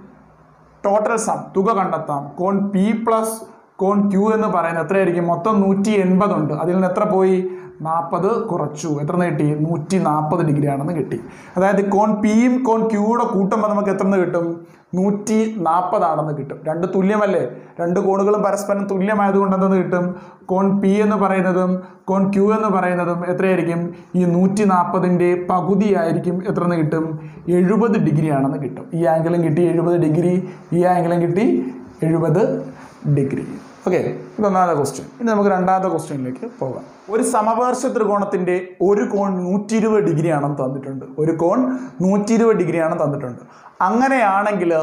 ടോട്ടൽ സം തുക കണ്ടെത്താം. കോൺ പി പ്ലസ് കോൺ ക്യൂ എന്ന് പറയുന്നത് എത്രയായിരിക്കും? മൊത്തം നൂറ്റി എൺപതുണ്ട് അതിൽ നിന്ന് എത്ര പോയി? നാൽപ്പത് കുറച്ചു. എത്ര കിട്ടി? നൂറ്റി നാൽപ്പത് ഡിഗ്രി ആണെന്ന് കിട്ടി. അതായത് കോൺ പിയും കോൺ ക്യൂടെ കൂട്ടുമ്പോൾ നമുക്ക് എത്ര കിട്ടും? നൂറ്റി നാൽപ്പതാണെന്ന് കിട്ടും. രണ്ട് തുല്യമല്ലേ? രണ്ട് കോണുകളും പരസ്പരം തുല്യമായതുകൊണ്ട് എന്തെന്ന് കിട്ടും? കോൺ പി എന്ന് പറയുന്നതും കോൺ ക്യൂ എന്ന് പറയുന്നതും എത്രയായിരിക്കും? ഈ നൂറ്റി നാൽപ്പതിന്റെ പകുതിയായിരിക്കും എത്ര എന്ന് കിട്ടും? എഴുപത് ഡിഗ്രി ആണെന്ന് കിട്ടും. ഈ ആംഗിളും കിട്ടി എഴുപത് ഡിഗ്രി. ഈ ആംഗിളും കിട്ടി എഴുപത് ഡിഗ്രി. ഓക്കെ ഇത് ഒന്നാമത്തെ ക്വസ്റ്റ്യൻ ഇനി നമുക്ക് രണ്ടാമത്തെ ക്വസ്റ്റ്യനിലേക്ക് പോകാം. ഒരു സമപാർശ്വ ത്രികോണത്തിന്റെ ഒരു കോൺ നൂറ്റി ഇരുപത് ഡിഗ്രി ആണെന്ന് തന്നിട്ടുണ്ട്. ഒരു കോൺ നൂറ്റി ഇരുപത് ഡിഗ്രി ആണെന്ന് തന്നിട്ടുണ്ട്. അങ്ങനെയാണെങ്കിൽ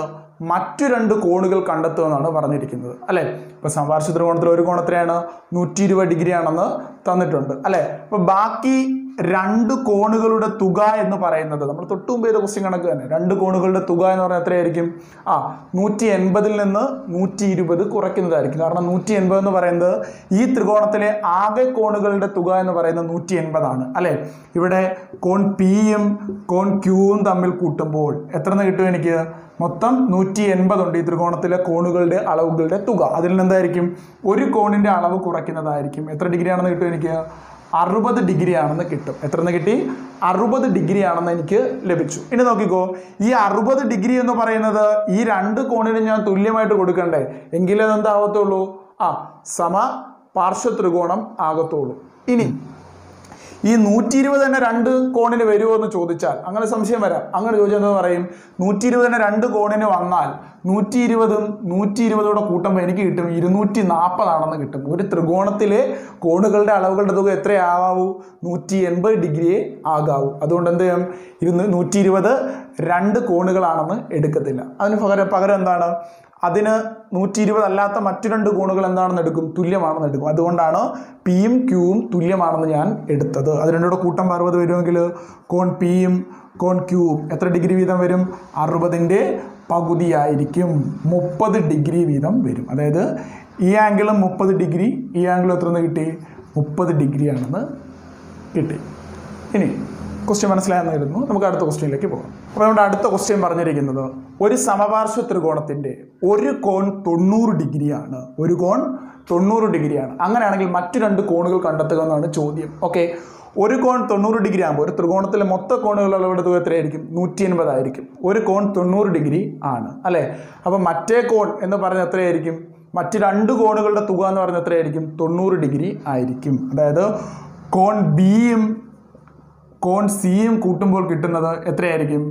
മറ്റു രണ്ട് കോണുകൾ കണ്ടെത്തുമെന്നാണ് പറഞ്ഞിരിക്കുന്നത്. അല്ലേ? ഇപ്പോൾ സമപാർശ്വ ഒരു കോൺ എത്രയാണ്? നൂറ്റി ഇരുപത് ഡിഗ്രി ആണെന്ന് തന്നിട്ടുണ്ട്. അല്ലേ? അപ്പോൾ ബാക്കി രണ്ട് കോണുകളുടെ തുക എന്ന് പറയുന്നത്. നമ്മൾ തൊട്ട് മുമ്പ് ക്വസ്റ്റ്യൻ കണക്ക് തന്നെ. രണ്ട് കോണുകളുടെ തുക എന്ന് പറഞ്ഞാൽ എത്രയായിരിക്കും? ആ നൂറ്റി എൺപതിൽ നിന്ന് നൂറ്റി ഇരുപത് കുറയ്ക്കുന്നതായിരിക്കും. കാരണം നൂറ്റി എൺപത് എന്ന് പറയുന്നത് ഈ ത്രികോണത്തിലെ ആകെ കോണുകളുടെ തുക എന്ന് പറയുന്നത് നൂറ്റി എൺപതാണ് അല്ലേ? ഇവിടെ കോൺ പിയും കോൺ ക്യൂവും തമ്മിൽ കൂട്ടുമ്പോൾ എത്ര എന്ന് കിട്ടും എനിക്ക്? മൊത്തം നൂറ്റി എൺപതുണ്ട് ഈ ത്രികോണത്തിലെ കോണുകളുടെ അളവുകളുടെ തുക. അതിൽ നിന്ന് എന്തായിരിക്കും? ഒരു കോണിന്റെ അളവ് കുറയ്ക്കുന്നതായിരിക്കും. എത്ര ഡിഗ്രി ആണെന്ന് കിട്ടും എനിക്ക്? അറുപത് ഡിഗ്രി ആണെന്ന് കിട്ടും. എത്ര എന്ന് കിട്ടി? അറുപത് ഡിഗ്രി ആണെന്ന് എനിക്ക് ലഭിച്ചു. ഇനി നോക്കിക്കോ. ഈ അറുപത് ഡിഗ്രി എന്ന് പറയുന്നത് ഈ രണ്ട് കോണിനും ഞാൻ തുല്യമായിട്ട് കൊടുക്കണ്ടേ? എങ്കിലേ എന്താകത്തുള്ളൂ ആ സമ പാർശ്വത്രികോണം ആകത്തുള്ളൂ. ഇനി ഈ നൂറ്റി ഇരുപത് തന്നെ രണ്ട് കോണിൽ വരുമോ എന്ന് ചോദിച്ചാൽ അങ്ങനെ സംശയം വരാം. അങ്ങനെ ചോദിച്ചാൽ എന്താ പറയും? നൂറ്റി ഇരുപത് തന്നെ രണ്ട് കോണിന് വന്നാൽ നൂറ്റി ഇരുപതും നൂറ്റി ഇരുപതോടെ കൂട്ടുമ്പോൾ എനിക്ക് കിട്ടും ഇരുന്നൂറ്റി നാൽപ്പതാണെന്ന് കിട്ടും. ഒരു ത്രികോണത്തിലെ കോണുകളുടെ അളവുകളുടെ തുക എത്രയാവൂ നൂറ്റി എൺപത് ഡിഗ്രിയെ ആകാവൂ. അതുകൊണ്ട് എന്ത് ചെയ്യും ഇരുന്ന് നൂറ്റി ഇരുപത് രണ്ട് കോണുകളാണെന്ന് എടുക്കത്തില്ല. അതിന് പകരം പകരം എന്താണ്? അതിന് നൂറ്റി ഇരുപത് അല്ലാത്ത മറ്റു രണ്ട് കോണുകൾ എന്താണെന്ന് എടുക്കും? തുല്യമാണെന്ന് എടുക്കും. അതുകൊണ്ടാണ് പിയും ക്യൂവും തുല്യമാണെന്ന് ഞാൻ എടുത്തത്. അത് രണ്ടുകൂടെ കൂട്ടം അറുപത് വരുമെങ്കിൽ കോൺ പിയും കോൺ ക്യൂവും എത്ര ഡിഗ്രി വീതം വരും? അറുപതിന്റെ പകുതിയായിരിക്കും. മുപ്പത് ഡിഗ്രി വീതം വരും. അതായത് ഈ ആംഗിളും മുപ്പത് ഡിഗ്രി ഈ ആംഗിളും എത്ര കിട്ടി? മുപ്പത് ഡിഗ്രി ആണെന്ന് കിട്ടി. ഇനി ക്വസ്റ്റ്യൻ മനസ്സിലായെന്ന് കരുതുന്നു നമുക്ക് അടുത്ത ക്വസ്റ്റ്യനിലേക്ക് പോകാം. അപ്പോൾ നമ്മുടെ അടുത്ത ക്വസ്റ്റ്യൻ പറഞ്ഞിരിക്കുന്നത് ഒരു സമപാർശ്വ ത്രികോണത്തിന്റെ ഒരു കോൺ തൊണ്ണൂറ് ഡിഗ്രിയാണ്. ഒരു കോൺ തൊണ്ണൂറ് ഡിഗ്രിയാണ്. അങ്ങനെയാണെങ്കിൽ മറ്റു രണ്ട് കോണുകൾ കണ്ടെത്തുക എന്നാണ് ചോദ്യം. ഓക്കെ ഒരു കോൺ തൊണ്ണൂറ് ഡിഗ്രി ആകുമ്പോൾ ഒരു ത്രികോണത്തിലെ മൊത്ത കോണുകളുടെ ഇവിടെ തുക എത്രയായിരിക്കും? നൂറ്റി എൺപതായിരിക്കും ഒരു കോൺ തൊണ്ണൂറ് ഡിഗ്രി ആണ്. അല്ലേ? അപ്പോൾ മറ്റേ കോൺ എന്ന് പറഞ്ഞ എത്രയായിരിക്കും? മറ്റ് രണ്ട് കോണുകളുടെ തുക എന്ന് പറഞ്ഞ എത്രയായിരിക്കും? തൊണ്ണൂറ് ഡിഗ്രി ആയിരിക്കും. അതായത് കോൺ ബിയും കോൺ സിയും കൂട്ടുമ്പോൾ കിട്ടുന്നത് എത്രയായിരിക്കും?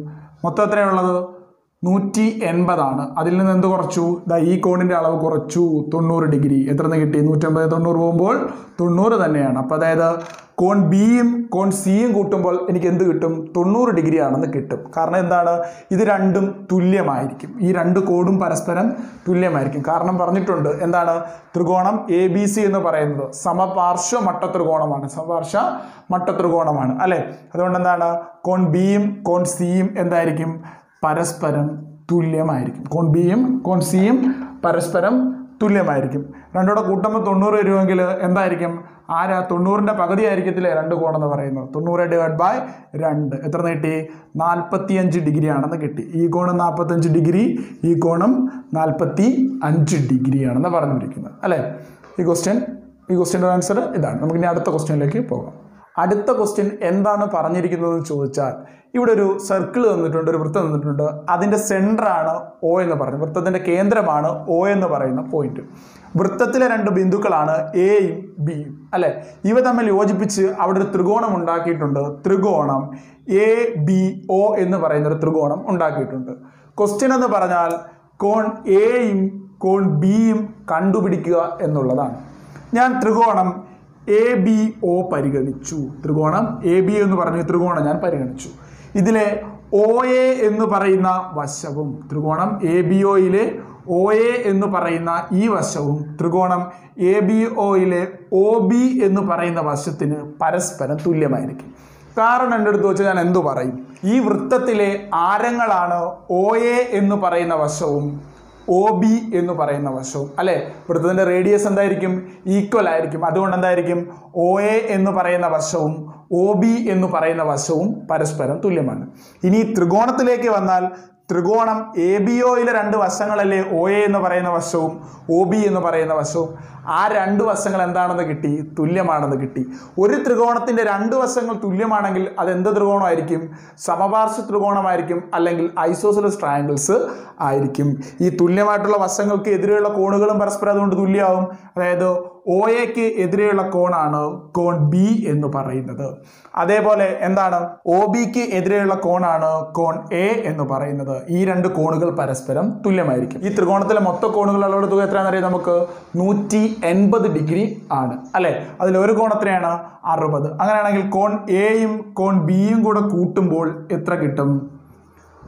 മൊത്തം എത്രയാണുള്ളത്? നൂറ്റി എൺപതാണ് അതിൽ നിന്ന് എന്ത് കുറച്ചു? ദാ ഈ കോണിന്റെ അളവ് കുറച്ചു. തൊണ്ണൂറ് ഡിഗ്രി. എത്ര നിന്ന് കിട്ടി? നൂറ്റമ്പത്. തൊണ്ണൂറ് പോകുമ്പോൾ തൊണ്ണൂറ് തന്നെയാണ്. അപ്പോൾ അതായത് കോൺ ബിയും കോൺ സിയും കൂട്ടുമ്പോൾ എനിക്ക് എന്ത് കിട്ടും? തൊണ്ണൂറ് ഡിഗ്രി ആണെന്ന് കിട്ടും. കാരണം എന്താണ്? ഇത് രണ്ടും തുല്യമായിരിക്കും. ഈ രണ്ട് കോഡും പരസ്പരം തുല്യമായിരിക്കും. കാരണം പറഞ്ഞിട്ടുണ്ട് എന്താണ്? ത്രികോണം എ ബി സി എന്ന് പറയുന്നത് സമപാർശ്വ മട്ട ത്രികോണമാണ് സമപാർശ്വ മട്ട ത്രികോണമാണ് അല്ലേ? അതുകൊണ്ട് എന്താണ്? കോൺ ബിയും കോൺ സിയും എന്തായിരിക്കും? പരസ്പരം തുല്യമായിരിക്കും. കോൺ ബിയും കോൺ സിയും പരസ്പരം തുല്യമായിരിക്കും. രണ്ടൂടെ കൂട്ടുമ്പോൾ തൊണ്ണൂറ് വരുമെങ്കിൽ എന്തായിരിക്കും? ആരാ? തൊണ്ണൂറിന്റെ പകുതി ആയിരിക്കത്തില്ലേ രണ്ട് കോണെന്ന് പറയുന്നത്. തൊണ്ണൂറ് ഡിവൈഡ് ബൈ രണ്ട്. എത്ര നീട്ടി? നാൽപ്പത്തിയഞ്ച് ഡിഗ്രി ആണെന്ന് കിട്ടി. ഈ കോണം നാൽപ്പത്തഞ്ച് ഡിഗ്രി ഈ കോണം നാൽപ്പത്തി അഞ്ച് ഡിഗ്രി ആണെന്ന് പറഞ്ഞിരിക്കുന്നത് അല്ലേ? ഈ ക്വസ്റ്റ്യൻ ഈ ക്വസ്റ്റ്യന്റെ ആൻസർ ഇതാണ്. നമുക്കിനി അടുത്ത ക്വസ്റ്റ്യനിലേക്ക് പോകാം. അടുത്ത ക്വസ്റ്റ്യൻ എന്താണ് പറഞ്ഞിരിക്കുന്നതെന്ന് ചോദിച്ചാൽ ഇവിടെ ഒരു സർക്കിൾ തന്നിട്ടുണ്ട് ഒരു വൃത്തം തന്നിട്ടുണ്ട്. അതിന്റെ സെന്ററാണ് ഒ എന്ന് പറയുന്നത്. വൃത്തത്തിന്റെ കേന്ദ്രമാണ് ഒ എന്ന് പറയുന്ന പോയിന്റ് വൃത്തത്തിലെ രണ്ട് ബിന്ദുക്കളാണ് എയും ബിയും അല്ലേ? ഇവ തമ്മിൽ യോജിപ്പിച്ച് അവിടെ ഒരു ത്രികോണം ഉണ്ടാക്കിയിട്ടുണ്ട്. ത്രികോണം എ ബി ഒ എന്ന് പറയുന്ന ഒരു ത്രികോണം ഉണ്ടാക്കിയിട്ടുണ്ട്. ക്വസ്റ്റ്യൻ എന്ന് പറഞ്ഞാൽ കോൺ എയും കോൺ ബിയും കണ്ടുപിടിക്കുക എന്നുള്ളതാണ്. ഞാൻ ത്രികോണം എ ബി ഒ പരിഗണിച്ചു. ത്രികോണം എ ബി എന്ന് പറഞ്ഞ ത്രികോണം ഞാൻ പരിഗണിച്ചു. ഇതിലെ ഒ എ എന്ന് പറയുന്ന വശവും ത്രികോണം എ ബി ഒയിലെ ഒ എ എന്ന് പറയുന്ന ഈ വശവും ത്രികോണം എ ബി ഒയിലെ ഒ ബി എന്ന് പറയുന്ന വശത്തിന് പരസ്പരം തുല്യമായിരിക്കും. കാരണം എന്റെ അടുത്ത് വെച്ചാൽ ഞാൻ എന്തു പറയും? ഈ വൃത്തത്തിലെ ആരങ്ങളാണ് ഒ എ എന്ന് പറയുന്ന വശവും ഒ ബി എന്ന് പറയുന്ന വശവും അല്ലെ? വൃത്തത്തിന്റെ റേഡിയസ് എന്തായിരിക്കും? ഈക്വൽ ആയിരിക്കും. അതുകൊണ്ട് എന്തായിരിക്കും? ഒ എ എന്ന് പറയുന്ന വശവും ഒ ബി എന്ന് പറയുന്ന വശവും പരസ്പരം തുല്യമാണ്. ഇനി ത്രികോണത്തിലേക്ക് വന്നാൽ ത്രികോണം എ ബി ഒയിലെ രണ്ട് വശങ്ങളല്ലേ? ഒ എ എന്ന് പറയുന്ന വശവും ഒ ബി എന്ന് പറയുന്ന വശവും. ആ രണ്ട് വശങ്ങൾ എന്താണെന്ന് കിട്ടി? തുല്യമാണെന്ന് കിട്ടി. ഒരു ത്രികോണത്തിന്റെ രണ്ട് വശങ്ങൾ തുല്യമാണെങ്കിൽ അത് എന്ത് ത്രികോണമായിരിക്കും? സമപാർശ്വ ത്രികോണമായിരിക്കും അല്ലെങ്കിൽ ഐസോസിലസ് ട്രയാങ്കിൾസ് ആയിരിക്കും. ഈ തുല്യമായിട്ടുള്ള വശങ്ങൾക്ക് എതിരെയുള്ള കോണുകളും പരസ്പരം അതുകൊണ്ട് തുല്യമാവും. അതായത് ഒ എക്ക് എതിരെയുള്ള കോണാണ് കോൺ ബി എന്ന് പറയുന്നത്. അതേപോലെ എന്താണ്? ഒ ബിക്ക് എതിരെയുള്ള കോണാണ് കോൺ എ എന്ന് പറയുന്നത്. ഈ രണ്ട് കോണുകൾ പരസ്പരം തുല്യമായിരിക്കും. ഈ ത്രികോണത്തിലെ മൊത്ത കോണുകളുടെ തുക എത്രയാണെന്നറിയാം നമുക്ക്? നൂറ്റി എൺപത് ഡിഗ്രി ആണ്. അല്ലെ? അതിൽ ഒരു കോൺ എത്രയാണ്? അറുപത്. അങ്ങനെയാണെങ്കിൽ കോൺ എയും കോൺ ബിയും കൂടെ കൂട്ടുമ്പോൾ എത്ര കിട്ടും?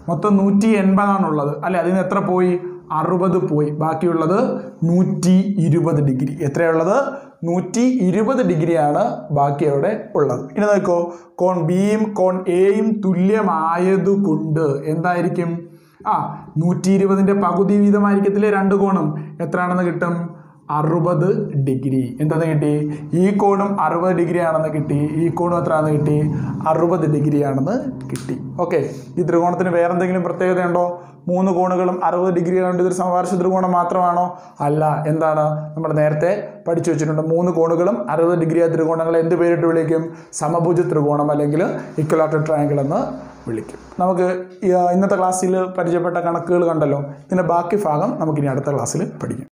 മൊത്തം നൂറ്റി എൺപതാണുള്ളത് അല്ലെ അതിന് എത്ര പോയി? അറുപത് പോയി. ബാക്കിയുള്ളത് നൂറ്റി ഇരുപത് ഡിഗ്രി. എത്രയുള്ളത് നൂറ്റി ഇരുപത് ഡിഗ്രിയാണ് ബാക്കി അവിടെ ഉള്ളത്. ഇനി നോക്കോ. കോൺ ബിയും കോൺ എയും തുല്യമായതുകൊണ്ട് എന്തായിരിക്കും? ആ നൂറ്റി ഇരുപതിന്റെ പകുതി വീതമായിരിക്കത്തില്ലേ? രണ്ട് കോണും. എത്രയാണെന്ന് കിട്ടും? അറുപത് ഡിഗ്രി. എന്താന്ന് കിട്ടി? ഈ കോണും അറുപത് ഡിഗ്രി ആണെന്ന് കിട്ടി. ഈ കോണും എത്രയാണെന്ന് കിട്ടി? അറുപത് ഡിഗ്രി ആണെന്ന് കിട്ടി. ഓക്കെ. ഈ ത്രികോണത്തിന് വേറെ എന്തെങ്കിലും പ്രത്യേകതയുണ്ടോ? മൂന്ന് കോണുകളും അറുപത് ഡിഗ്രി ആയതുകൊണ്ട് ഇതൊരു സമപാർശ്വ ത്രികോണം മാത്രമാണോ? അല്ല. എന്താണ്? നമ്മൾ നേരത്തെ പഠിച്ചു വെച്ചിട്ടുണ്ട്. മൂന്ന് കോണുകളും അറുപത് ഡിഗ്രി ആയ ത്രികോണങ്ങളെ എന്ത് പേരിട്ട് വിളിക്കും? സമഭുജ ത്രികോണം അല്ലെങ്കിൽ ഇക്വലാറ്റർ ട്രയാങ്കിൾ എന്ന് വിളിക്കും. നമുക്ക് ഇന്നത്തെ ക്ലാസ്സിൽ പരിചയപ്പെട്ട കണക്കുകൾ കണ്ടല്ലോ. ഇതിന്റെ ബാക്കി ഭാഗം നമുക്കിനി അടുത്ത ക്ലാസ്സിൽ പഠിക്കാം.